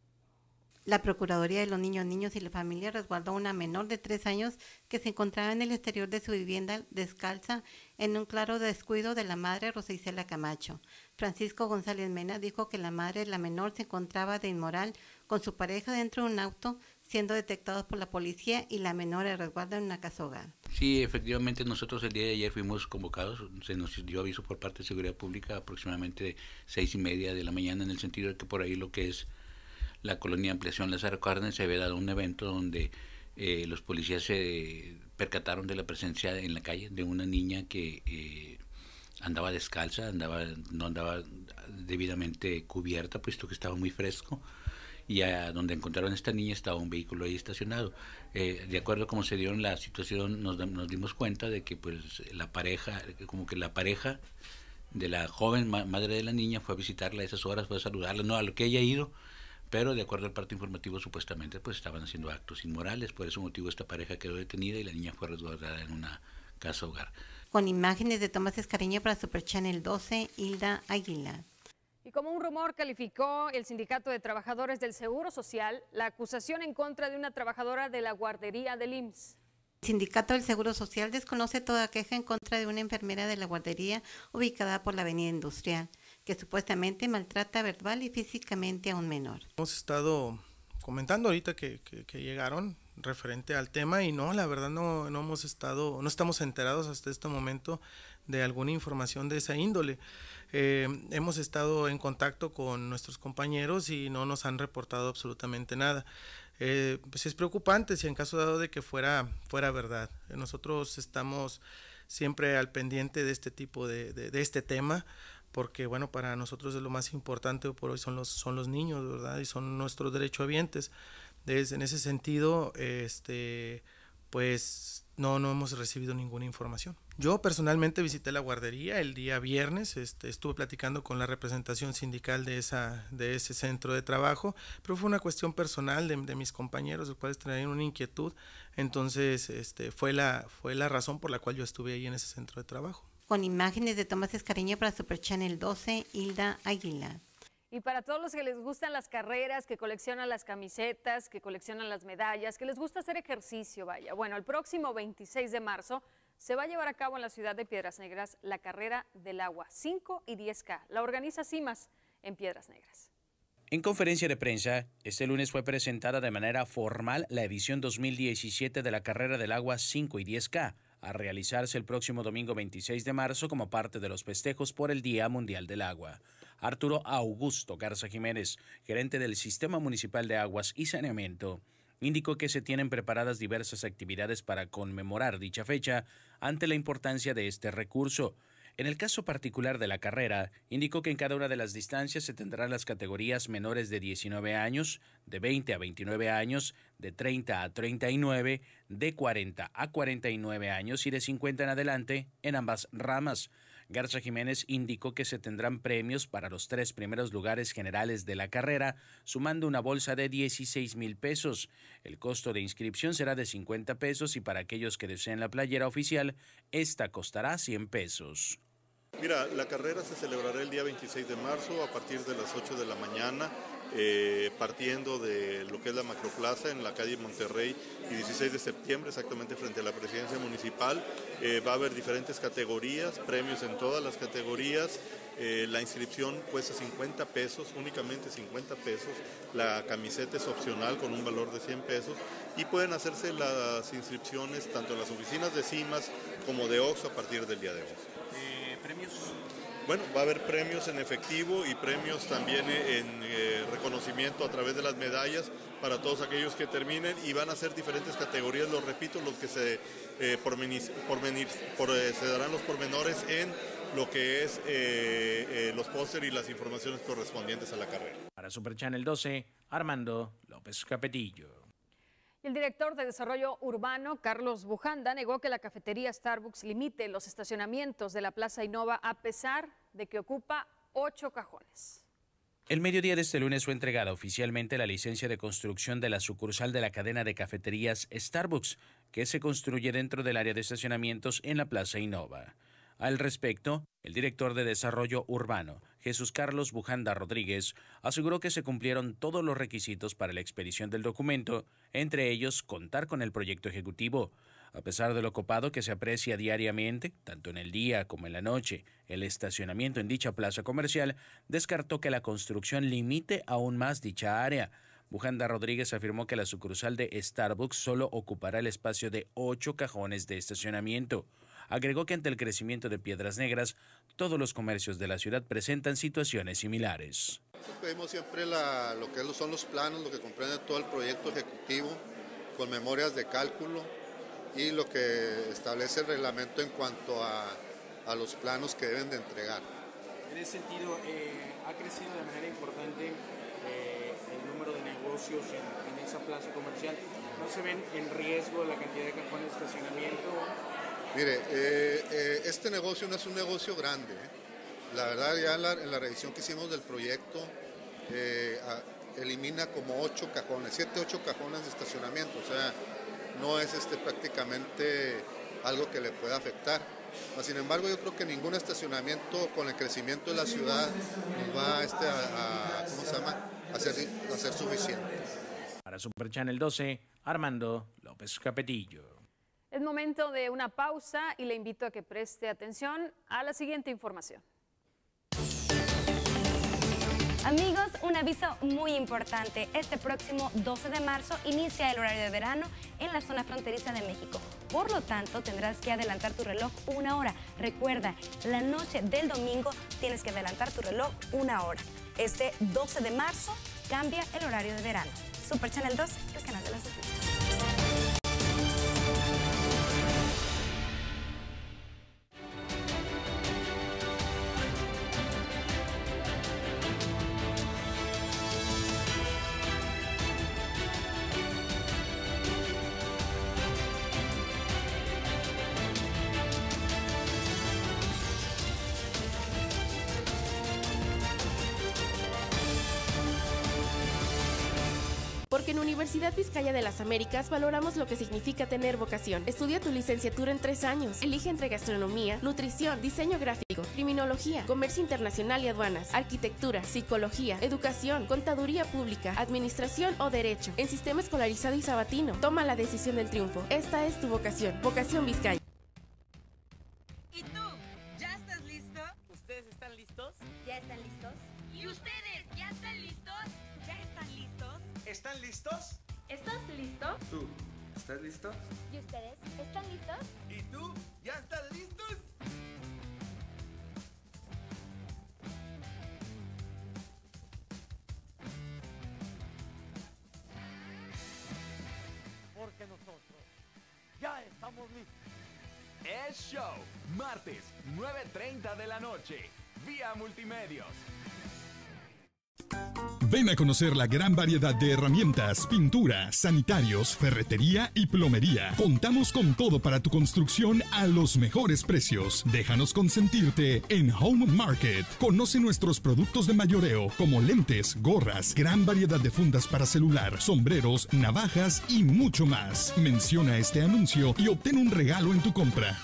Speaker 35: La Procuraduría de los Niños, Niños y la Familia resguardó una menor de tres años que se encontraba en el exterior de su vivienda descalza en un claro descuido de la madre Rosa Isela Camacho. Francisco González Mena dijo que la madre la menor se encontraba de inmoral con su pareja dentro de un auto siendo detectados por la policía y la menor a resguardo en una casa hogar.
Speaker 36: Sí, efectivamente nosotros el día de ayer fuimos convocados, se nos dio aviso por parte de Seguridad Pública aproximadamente seis y media de la mañana en el sentido de que por ahí lo que es la colonia Ampliación Lázaro Cárdenas se había dado un evento donde eh, los policías se percataron de la presencia en la calle de una niña que eh, andaba descalza, andaba no andaba debidamente cubierta puesto que estaba muy fresco y a donde encontraron esta niña estaba un vehículo ahí estacionado. Eh, de acuerdo a cómo se dio la situación, nos, nos, dimos cuenta de que pues la pareja, como que la pareja de la joven madre de la niña fue a visitarla a esas horas, fue a saludarla, no a lo que haya ido, pero de acuerdo al parte informativo supuestamente pues estaban haciendo actos inmorales, por ese motivo esta pareja quedó detenida y la niña fue resguardada en una casa hogar.
Speaker 35: Con imágenes de Tomás Escariño para Super Channel 12, Hilda Aguilar.
Speaker 1: Y como un rumor calificó el Sindicato de Trabajadores del Seguro Social la acusación en contra de una trabajadora de la guardería del IMSS.
Speaker 35: El Sindicato del Seguro Social desconoce toda queja en contra de una enfermera de la guardería ubicada por la Avenida Industrial, que supuestamente maltrata verbal y físicamente a un menor.
Speaker 37: Hemos estado comentando ahorita que, que, llegaron referente al tema y no, la verdad no, no hemos estado, no estamos enterados hasta este momento de alguna información de esa índole. Eh, hemos estado en contacto con nuestros compañeros y no nos han reportado absolutamente nada. Eh, pues es preocupante si en caso dado de que fuera, fuera verdad. Nosotros estamos siempre al pendiente de este tipo de, de, este tema porque bueno para nosotros es lo más importante por hoy son los son los niños verdad y son nuestros derechohabientes Desde, en ese sentido este pues no, no hemos recibido ninguna información. Yo personalmente visité la guardería el día viernes, este, estuve platicando con la representación sindical de, esa, de ese centro de trabajo, pero fue una cuestión personal de, mis compañeros, los cuales tenían una inquietud, entonces este, fue, la, fue la razón por la cual yo estuve ahí en ese centro de trabajo.
Speaker 35: Con imágenes de Tomás Escariño para Super Channel 12, Hilda Aguilar.
Speaker 1: Y para todos los que les gustan las carreras, que coleccionan las camisetas, que coleccionan las medallas, que les gusta hacer ejercicio, vaya. Bueno, el próximo 26 de marzo se va a llevar a cabo en la ciudad de Piedras Negras la carrera del agua 5 y 10K. La organiza CIMAS en Piedras Negras.
Speaker 24: En conferencia de prensa, este lunes fue presentada de manera formal la edición 2017 de la carrera del agua 5 y 10K, a realizarse el próximo domingo 26 de marzo como parte de los festejos por el Día Mundial del Agua. Arturo Augusto Garza Jiménez, gerente del Sistema Municipal de Aguas y Saneamiento, indicó que se tienen preparadas diversas actividades para conmemorar dicha fecha ante la importancia de este recurso. En el caso particular de la carrera, indicó que en cada una de las distancias se tendrán las categorías menores de 19 años, de 20 a 29 años, de 30 a 39, de 40 a 49 años y de 50 en adelante en ambas ramas. Garza Jiménez indicó que se tendrán premios para los tres primeros lugares generales de la carrera, sumando una bolsa de 16 mil pesos. El costo de inscripción será de 50 pesos y para aquellos que deseen la playera oficial, esta costará 100 pesos.
Speaker 38: Mira, la carrera se celebrará el día 26 de marzo a partir de las 8 de la mañana eh, partiendo de lo que es la macroplaza en la calle Monterrey y 16 de septiembre, exactamente frente a la presidencia municipal. Eh, va a haber diferentes categorías, premios en todas las categorías. Eh, la inscripción cuesta 50 pesos, únicamente 50 pesos. La camiseta es opcional con un valor de 100 pesos y pueden hacerse las inscripciones tanto en las oficinas de CIMAS como de OXO a partir del día de hoy. Bueno, va a haber premios en efectivo y premios también en eh, reconocimiento a través de las medallas para todos aquellos que terminen y van a ser diferentes categorías, lo repito, los que se, eh, por, eh, se darán los pormenores en lo que es los pósteres y las informaciones correspondientes a la carrera.
Speaker 24: Para Super Channel 12, Armando López Capetillo.
Speaker 1: El director de Desarrollo Urbano, Carlos Bujanda, negó que la cafetería Starbucks limite los estacionamientos de la Plaza Innova a pesar de que ocupa ocho cajones.
Speaker 24: El mediodía de este lunes fue entregada oficialmente la licencia de construcción de la sucursal de la cadena de cafeterías Starbucks, que se construye dentro del área de estacionamientos en la Plaza Innova. Al respecto, el director de Desarrollo Urbano, Jesús Carlos Bujanda Rodríguez, aseguró que se cumplieron todos los requisitos para la expedición del documento, entre ellos contar con el proyecto ejecutivo. A pesar de lo copado que se aprecia diariamente, tanto en el día como en la noche, el estacionamiento en dicha plaza comercial descartó que la construcción limite aún más dicha área. Bujanda Rodríguez afirmó que la sucursal de Starbucks solo ocupará el espacio de ocho cajones de estacionamiento. Agregó que ante el crecimiento de Piedras Negras, todos los comercios de la ciudad presentan situaciones similares.
Speaker 38: Pedimos siempre lo que son los planos, lo que comprende todo el proyecto ejecutivo, con memorias de cálculo y lo que establece el reglamento en cuanto a, los planos que deben de entregar.
Speaker 39: En ese sentido, eh, ha crecido de manera importante eh, el número de negocios en, esa plaza comercial. ¿No se ven en riesgo la cantidad de cajones de estacionamiento?
Speaker 38: Mire, eh, este negocio no es un negocio grande. La verdad, ya en la, revisión que hicimos del proyecto, elimina como ocho cajones, siete, ocho cajones de estacionamiento. O sea, no es este, prácticamente algo que le pueda afectar. Sin embargo, yo creo que ningún estacionamiento con el crecimiento de la ciudad va este, a, a, ser, suficiente.
Speaker 24: Para Super Channel 12, Armando López Capetillo.
Speaker 1: Es momento de una pausa y le invito a que preste atención a la siguiente información.
Speaker 40: Amigos, un aviso muy importante. Este próximo 12 de marzo inicia el horario de verano en la zona fronteriza de México. Por lo tanto, tendrás que adelantar tu reloj una hora. Recuerda, la noche del domingo tienes que adelantar tu reloj una hora. Este 12 de marzo cambia el horario de verano. Super Channel 2, el canal de las
Speaker 41: Vizcaya de las Américas valoramos lo que significa tener vocación. Estudia tu licenciatura en tres años. Elige entre gastronomía, nutrición, diseño gráfico, criminología, comercio internacional y aduanas, arquitectura, psicología, educación, contaduría pública, administración o derecho. En sistema escolarizado y sabatino. Toma la decisión del triunfo. Esta es tu vocación. Vocación Vizcaya.
Speaker 42: ¿Y tú? ¿Ya estás listo?
Speaker 43: ¿Ustedes están listos?
Speaker 42: ¿Ya están listos? ¿Y ustedes? ¿Ya están listos? ¿Ya están listos?
Speaker 43: ¿Están listos?
Speaker 42: ¿Estás listo?
Speaker 43: ¿Tú? ¿Estás listo?
Speaker 42: ¿Y ustedes? ¿Están listos?
Speaker 43: ¿Y tú? ¿Ya están listos?
Speaker 44: Porque nosotros ya estamos listos.
Speaker 45: Es Show, martes, 9.30 de la noche, vía Multimedios.
Speaker 46: Ven a conocer la gran variedad de herramientas, pintura, sanitarios, ferretería y plomería. Contamos con todo para tu construcción a los mejores precios. Déjanos consentirte en Home Market. Conoce nuestros productos de mayoreo como lentes, gorras, gran variedad de fundas para celular, sombreros, navajas y mucho más. Menciona este anuncio y obtén un regalo en tu compra.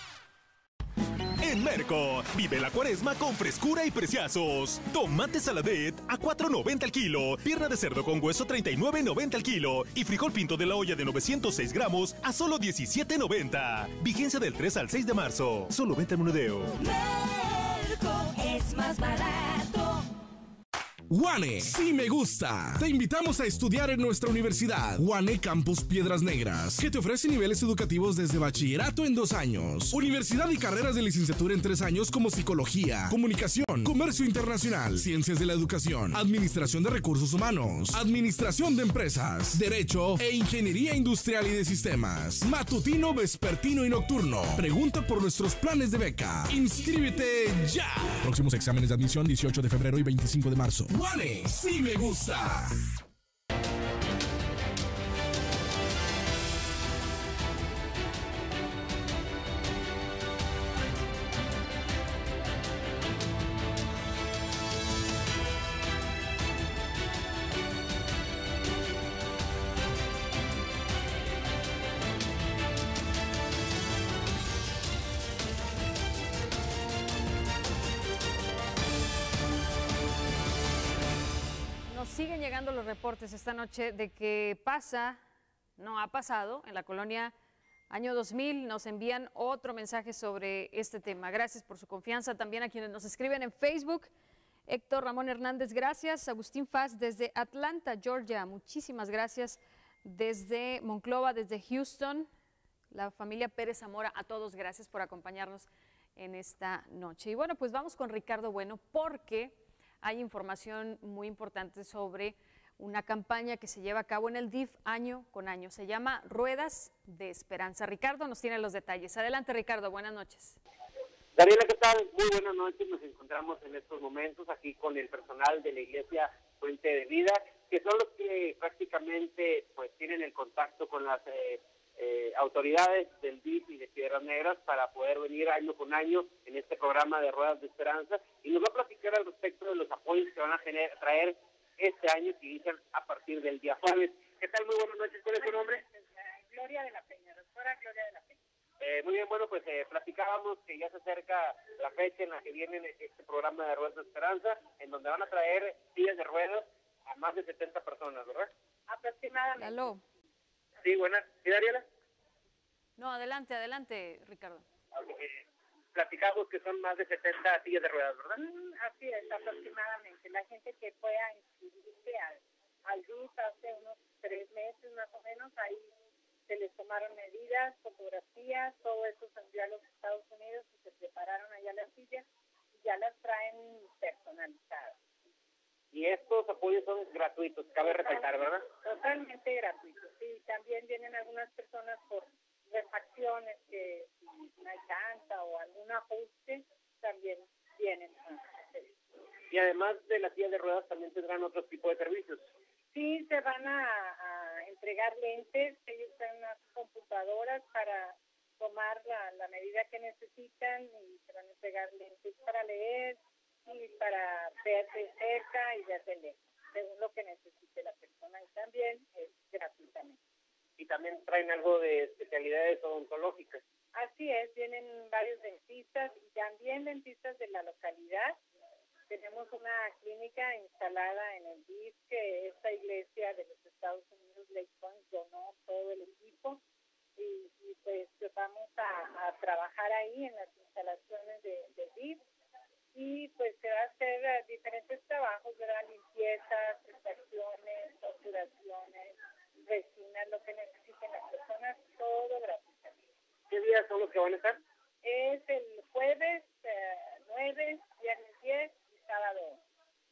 Speaker 47: Merco, vive la cuaresma con frescura y preciazos. Tomate saladet a 4.90 al kilo, pierna de cerdo con hueso 39.90 al kilo y frijol pinto de la olla de 906 gramos a solo 17.90. Vigencia del 3 al 6 de marzo. Solo venta en monedeo.
Speaker 12: Merco es más barato.
Speaker 48: Guane, sí me gusta. Te invitamos a estudiar en nuestra universidad, Guane Campus Piedras Negras, que te ofrece niveles educativos desde bachillerato en dos años, universidad y carreras de licenciatura en tres años como psicología, comunicación, comercio internacional, ciencias de la educación, administración de recursos humanos, administración de empresas, derecho e ingeniería industrial y de sistemas, matutino, vespertino y nocturno. Pregunta por nuestros planes de beca. Inscríbete ya. Próximos exámenes de admisión 18 de febrero y 25 de marzo. Juanes, sí me gusta.
Speaker 1: Reportes esta noche de que pasa, no ha pasado, en la colonia Año 2000. Nos envían otro mensaje sobre este tema. Gracias por su confianza. También a quienes nos escriben en Facebook. Héctor Ramón Hernández, gracias. Agustín Faz desde Atlanta, Georgia. Muchísimas gracias. Desde Monclova, desde Houston. La familia Pérez Zamora, a todos gracias por acompañarnos en esta noche. Y bueno, pues vamos con Ricardo Bueno porque hay información muy importante sobre una campaña que se lleva a cabo en el DIF año con año. Se llama Ruedas de Esperanza. Ricardo nos tiene los detalles. Adelante, Ricardo. Buenas noches.
Speaker 48: Daniela, ¿qué tal? Muy buenas noches. Nos encontramos en estos momentos aquí con el personal de la Iglesia Fuente de Vida, que son los que prácticamente pues tienen el contacto con las eh, eh, autoridades del DIF y de Piedras Negras para poder venir año con año en este programa de Ruedas de Esperanza y nos va a platicar al respecto de los apoyos que van a traer este año que inician a partir del día jueves. ¿Qué tal? Muy buenas noches. ¿Cuál es su nombre?
Speaker 49: Gloria de la Peña, doctora Gloria de la Peña.
Speaker 48: Eh, muy bien, bueno, pues eh, platicábamos que ya se acerca la fecha en la que viene este programa de Ruedas de Esperanza, en donde van a traer sillas de ruedas a más de 70 personas, ¿verdad?
Speaker 49: Aproximadamente.
Speaker 1: Aló.
Speaker 48: Sí, buenas. ¿Sí, Dariela?
Speaker 1: No, adelante, adelante, Ricardo.
Speaker 48: Eh, platicamos que son más de 70 sillas de ruedas, ¿verdad?
Speaker 49: Mm, así es, aproximadamente. La gente que pueda inscribirse al, al hace unos tres meses más o menos, ahí se les tomaron medidas, fotografías, todo eso se envió a los Estados Unidos y se prepararon allá las sillas y ya las traen personalizadas.
Speaker 48: Y estos apoyos son gratuitos, cabe resaltar, ¿verdad?
Speaker 49: Totalmente gratuitos, sí. También vienen algunas personas por refacciones que si no alcanza o algún ajuste, también vienen.
Speaker 48: Y además de las sillas de ruedas, también tendrán otro tipo de servicios.
Speaker 49: Sí, se van a, a entregar lentes, ellos tienen unas computadoras para tomar la, la medida que necesitan y se van a entregar lentes para leer y para ver de cerca y ver de lejos, según lo que necesite la persona y también es gratuitamente.
Speaker 48: Y también traen algo de especialidades odontológicas.
Speaker 49: Así es, vienen varios dentistas y también dentistas de la localidad tenemos una clínica instalada en el DIF que esta iglesia de los Estados Unidos, Lake donó todo el equipo y, pues vamos a, trabajar ahí en las instalaciones de, de y pues se va a hacer uh, diferentes trabajos, ¿verdad? Limpiezas, extracciones, obturaciones, resinas, lo que necesiten las personas, todo gratuitamente.
Speaker 48: ¿Qué días son los que van a estar?
Speaker 49: Es el jueves uh, 9, viernes 10 sábado.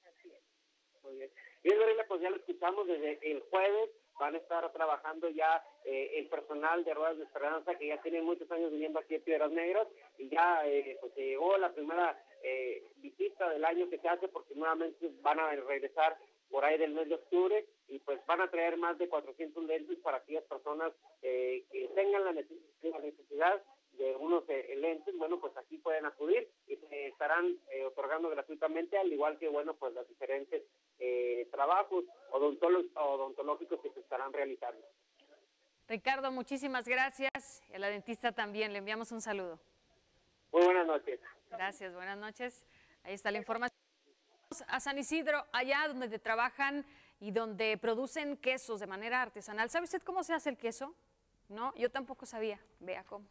Speaker 49: Así es.
Speaker 48: Muy bien. Bien, Lorena, pues ya lo escuchamos desde el jueves. Van a estar trabajando ya eh, el personal de Ruedas de Esperanza, que ya tiene muchos años viviendo aquí en Piedras Negras, y ya eh, pues llegó la primera eh, visita del año que se hace, porque nuevamente van a regresar por ahí del mes de octubre, y pues van a traer más de 400 lentes para aquellas personas eh, que tengan la necesidad de unos eh, lentes, bueno, pues aquí pueden acudir y se estarán eh, otorgando gratuitamente, al igual que, bueno, pues los diferentes eh, trabajos odontológicos que se estarán realizando.
Speaker 1: Ricardo, muchísimas gracias. A la dentista también le enviamos un saludo.
Speaker 48: Muy buenas noches.
Speaker 1: Gracias, buenas noches. Ahí está la información. A San Isidro, allá donde trabajan y donde producen quesos de manera artesanal. ¿Sabe usted cómo se hace el queso? No, yo tampoco sabía. Vea cómo.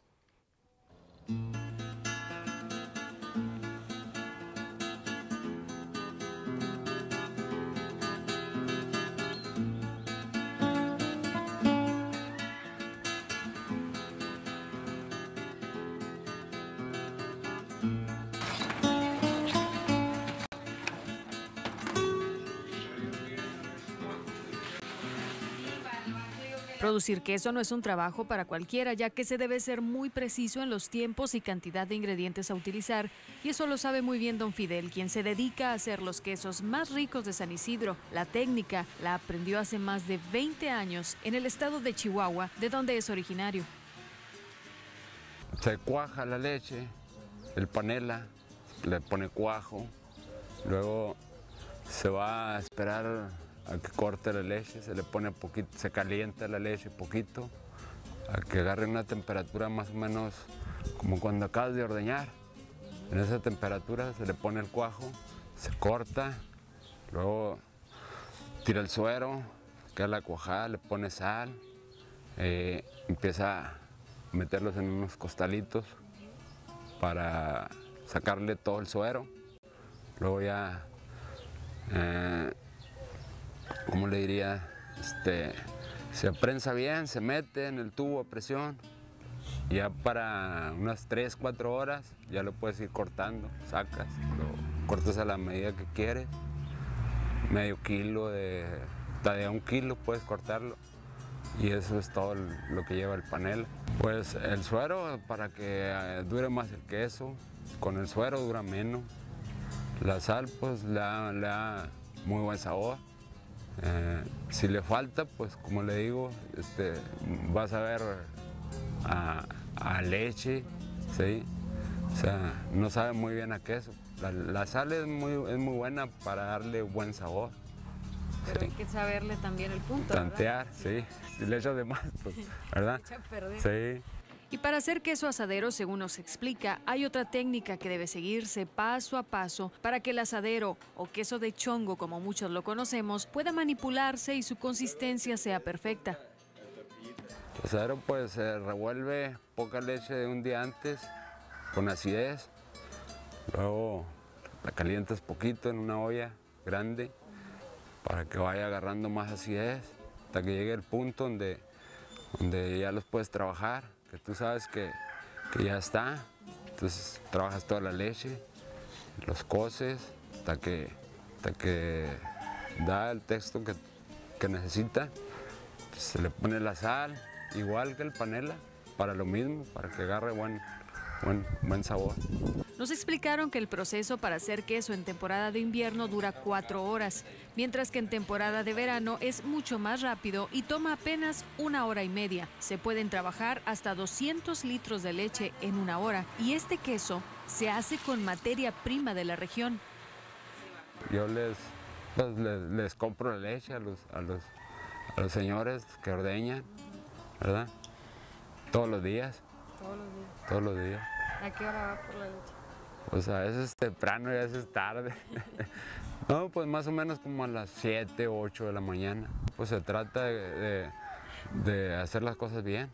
Speaker 1: Producir queso no es un trabajo para cualquiera, ya que se debe ser muy preciso en los tiempos y cantidad de ingredientes a utilizar, y eso lo sabe muy bien don Fidel, quien se dedica a hacer los quesos más ricos de San Isidro. La técnica la aprendió hace más de 20 años en el estado de Chihuahua, de donde es originario.
Speaker 50: Se cuaja la leche, el panela, le pone cuajo, luego se va a esperar a que corte la leche, se le pone poquito, se calienta la leche poquito, a que agarre una temperatura más o menos como cuando acabas de ordeñar. En esa temperatura se le pone el cuajo, se corta, luego tira el suero, queda la cuajada, le pone sal, eh, empieza a meterlos en unos costalitos para sacarle todo el suero. Luego ya, eh, ¿cómo le diría? Este, se prensa bien, se mete en el tubo a presión. Ya para unas 3, 4 horas ya lo puedes ir cortando, sacas, lo cortas a la medida que quieres. Medio kilo de, hasta de un kilo puedes cortarlo. Y eso es todo lo que lleva el panel. Pues el suero para que eh, dure más el queso, con el suero dura menos. La sal pues le da, le da muy buen sabor. Eh, si le falta, pues como le digo, este, vas a ver a, a leche, ¿sí? O sea, no sabe muy bien a queso. La, la sal es muy, es muy buena para darle buen sabor.
Speaker 1: Pero hay que saberle también el punto. ¿verdad?
Speaker 50: Tantear, sí. Si le echas de más, pues, ¿verdad?
Speaker 1: Echa a perder.
Speaker 50: Sí.
Speaker 1: Y para hacer queso asadero, según nos explica, hay otra técnica que debe seguirse paso a paso para que el asadero o queso de chongo, como muchos lo conocemos, pueda manipularse y su consistencia sea perfecta.
Speaker 50: El asadero pues revuelve poca leche de un día antes con acidez. Luego la calientas poquito en una olla grande para que vaya agarrando más acidez hasta que llegue el punto donde, donde ya los puedes trabajar, tú sabes que, que ya está. Entonces trabajas toda la leche, los coces hasta que, hasta que da el texto que, que necesita. Se le pone la sal, igual que el panela, para lo mismo, para que agarre buen, buen, buen sabor.
Speaker 1: Nos explicaron que el proceso para hacer queso en temporada de invierno dura cuatro horas, mientras que en temporada de verano es mucho más rápido y toma apenas una hora y media. Se pueden trabajar hasta 200 litros de leche en una hora y este queso se hace con materia prima de la región.
Speaker 50: Yo les, pues, les, les compro la leche a los, a, los, a los señores que ordeñan, ¿verdad? Todos los días,
Speaker 1: Todos los días.
Speaker 50: todos los días.
Speaker 1: ¿A qué hora va por la leche?
Speaker 50: Pues a veces temprano y a veces tarde. no, pues más o menos como a las 7, 8 de la mañana. Pues se trata de, de- de hacer las cosas bien,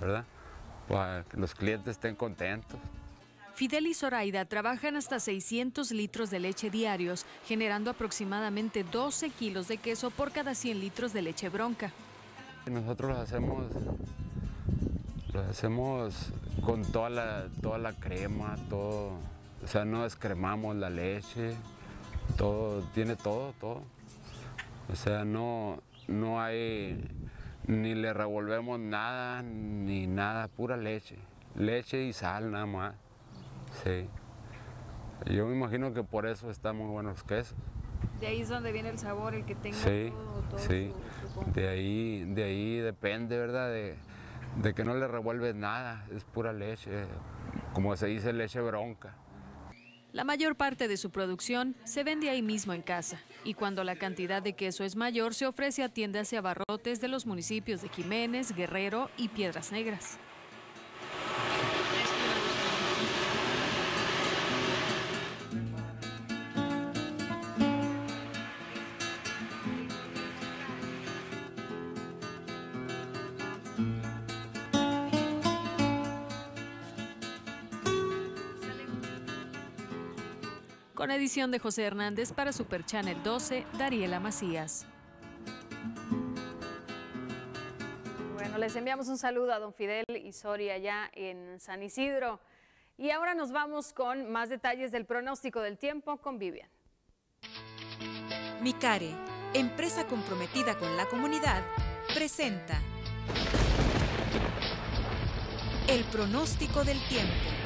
Speaker 50: ¿verdad? Para que los clientes estén contentos.
Speaker 1: Fidel y Zoraida trabajan hasta 600 litros de leche diarios, generando aproximadamente 12 kilos de queso por cada 100 litros de leche bronca.
Speaker 50: Nosotros lo hacemos, lo hacemos con toda la, toda la crema, todo. O sea, no descremamos la leche, todo, tiene todo, todo. O sea, no, no hay, ni le revolvemos nada, ni nada, pura leche. Leche y sal nada más. Sí. Yo me imagino que por eso están muy buenos los quesos.
Speaker 1: De ahí es donde viene el sabor, el que tenga
Speaker 50: Sí,
Speaker 1: todo, todo
Speaker 50: sí.
Speaker 1: su- su-
Speaker 50: De ahí, de ahí depende, ¿verdad? De, de que no le revuelves nada, es pura leche, como se dice, leche bronca.
Speaker 1: La mayor parte de su producción se vende ahí mismo en casa y cuando la cantidad de queso es mayor se ofrece a tiendas y abarrotes de los municipios de Jiménez, Guerrero y Piedras Negras. Con edición de José Hernández para Super Channel 12, Dariela Macías. Bueno, les enviamos un saludo a don Fidel y Sori allá en San Isidro. Y ahora nos vamos con más detalles del pronóstico del tiempo con Vivian.
Speaker 51: Micare, empresa comprometida con la comunidad, presenta el pronóstico del tiempo.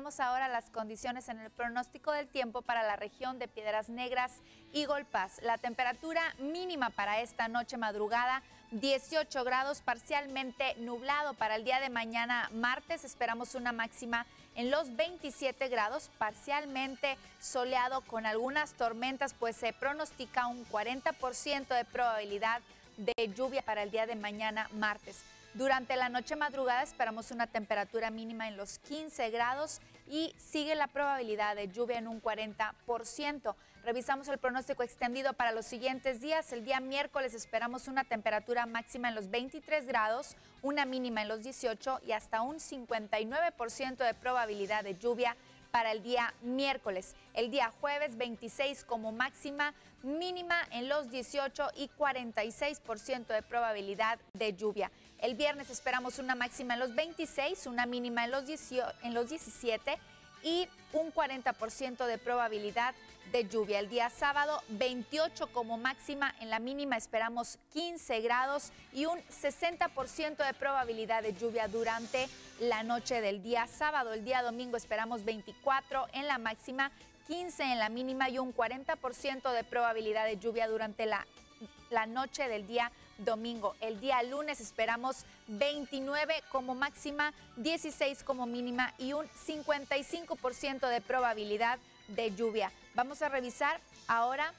Speaker 52: Ahora las condiciones en el pronóstico del tiempo para la región de Piedras Negras y Golpaz. La temperatura mínima para esta noche madrugada 18 grados, parcialmente nublado para el día de mañana martes. Esperamos una máxima en los 27 grados, parcialmente soleado con algunas tormentas, pues se pronostica un 40% de probabilidad de lluvia para el día de mañana martes. Durante la noche madrugada esperamos una temperatura mínima en los 15 grados
Speaker 3: y sigue la probabilidad de lluvia en un 40%. Revisamos el pronóstico extendido para los siguientes días. El día miércoles esperamos una temperatura máxima en los 23 grados, una mínima en los 18 y hasta un 59% de probabilidad de lluvia para el día miércoles. El día jueves 26 como máxima, mínima en los 18 y 46% de probabilidad de lluvia. El viernes esperamos una máxima en los 26, una mínima en los, 18, en los 17 y un 40% de probabilidad de lluvia. El día sábado 28 como máxima, en la mínima esperamos 15 grados y un 60% de probabilidad de lluvia durante la noche del día sábado. El día domingo esperamos 24 en la máxima, 15 en la mínima y un 40% de probabilidad de lluvia durante la, la noche del día domingo. El día lunes esperamos 29 como máxima, 16 como mínima y un 55% de probabilidad de lluvia. Vamos a revisar ahora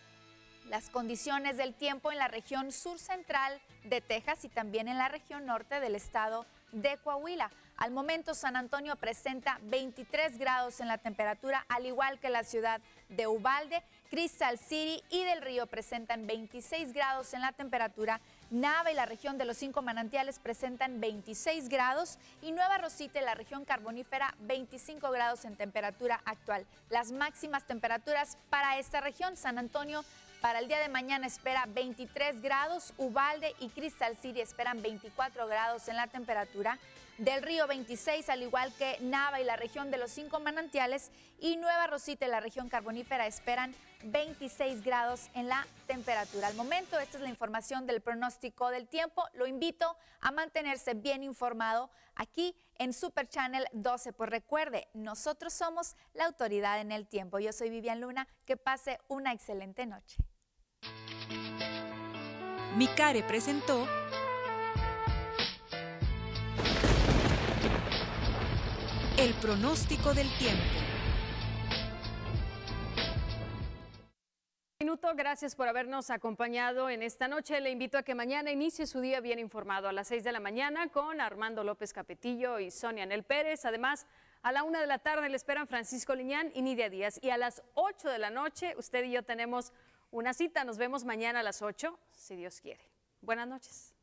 Speaker 3: las condiciones del tiempo en la región sur central de Texas y también en la región norte del estado de Coahuila. Al momento San Antonio presenta 23 grados en la temperatura, al igual que la ciudad de Ubalde. Crystal City y del Río presentan 26 grados en la temperatura. Nava y la región de los cinco manantiales presentan 26 grados y Nueva Rosita y la región carbonífera 25 grados en temperatura actual. Las máximas temperaturas para esta región, San Antonio para el día de mañana espera 23 grados, Ubalde y Crystal City esperan 24 grados en la temperatura. Del río 26, al igual que Nava y la región de los cinco manantiales, y Nueva Rosita y la región carbonífera esperan 26 grados en la temperatura. Al momento, esta es la información del pronóstico del tiempo. Lo invito a mantenerse bien informado aquí en Super Channel 12. Pues recuerde, nosotros somos la autoridad en el tiempo. Yo soy Vivian Luna. Que pase una excelente noche.
Speaker 51: Micare presentó el pronóstico del tiempo.
Speaker 1: Minuto, gracias por habernos acompañado en esta noche. Le invito a que mañana inicie su día bien informado a las 6 de la mañana con Armando López Capetillo y Sonia Nel Pérez. Además, a la una de la tarde le esperan Francisco Liñán y Nidia Díaz. Y a las 8 de la noche, usted y yo tenemos una cita. Nos vemos mañana a las 8, si Dios quiere. Buenas noches.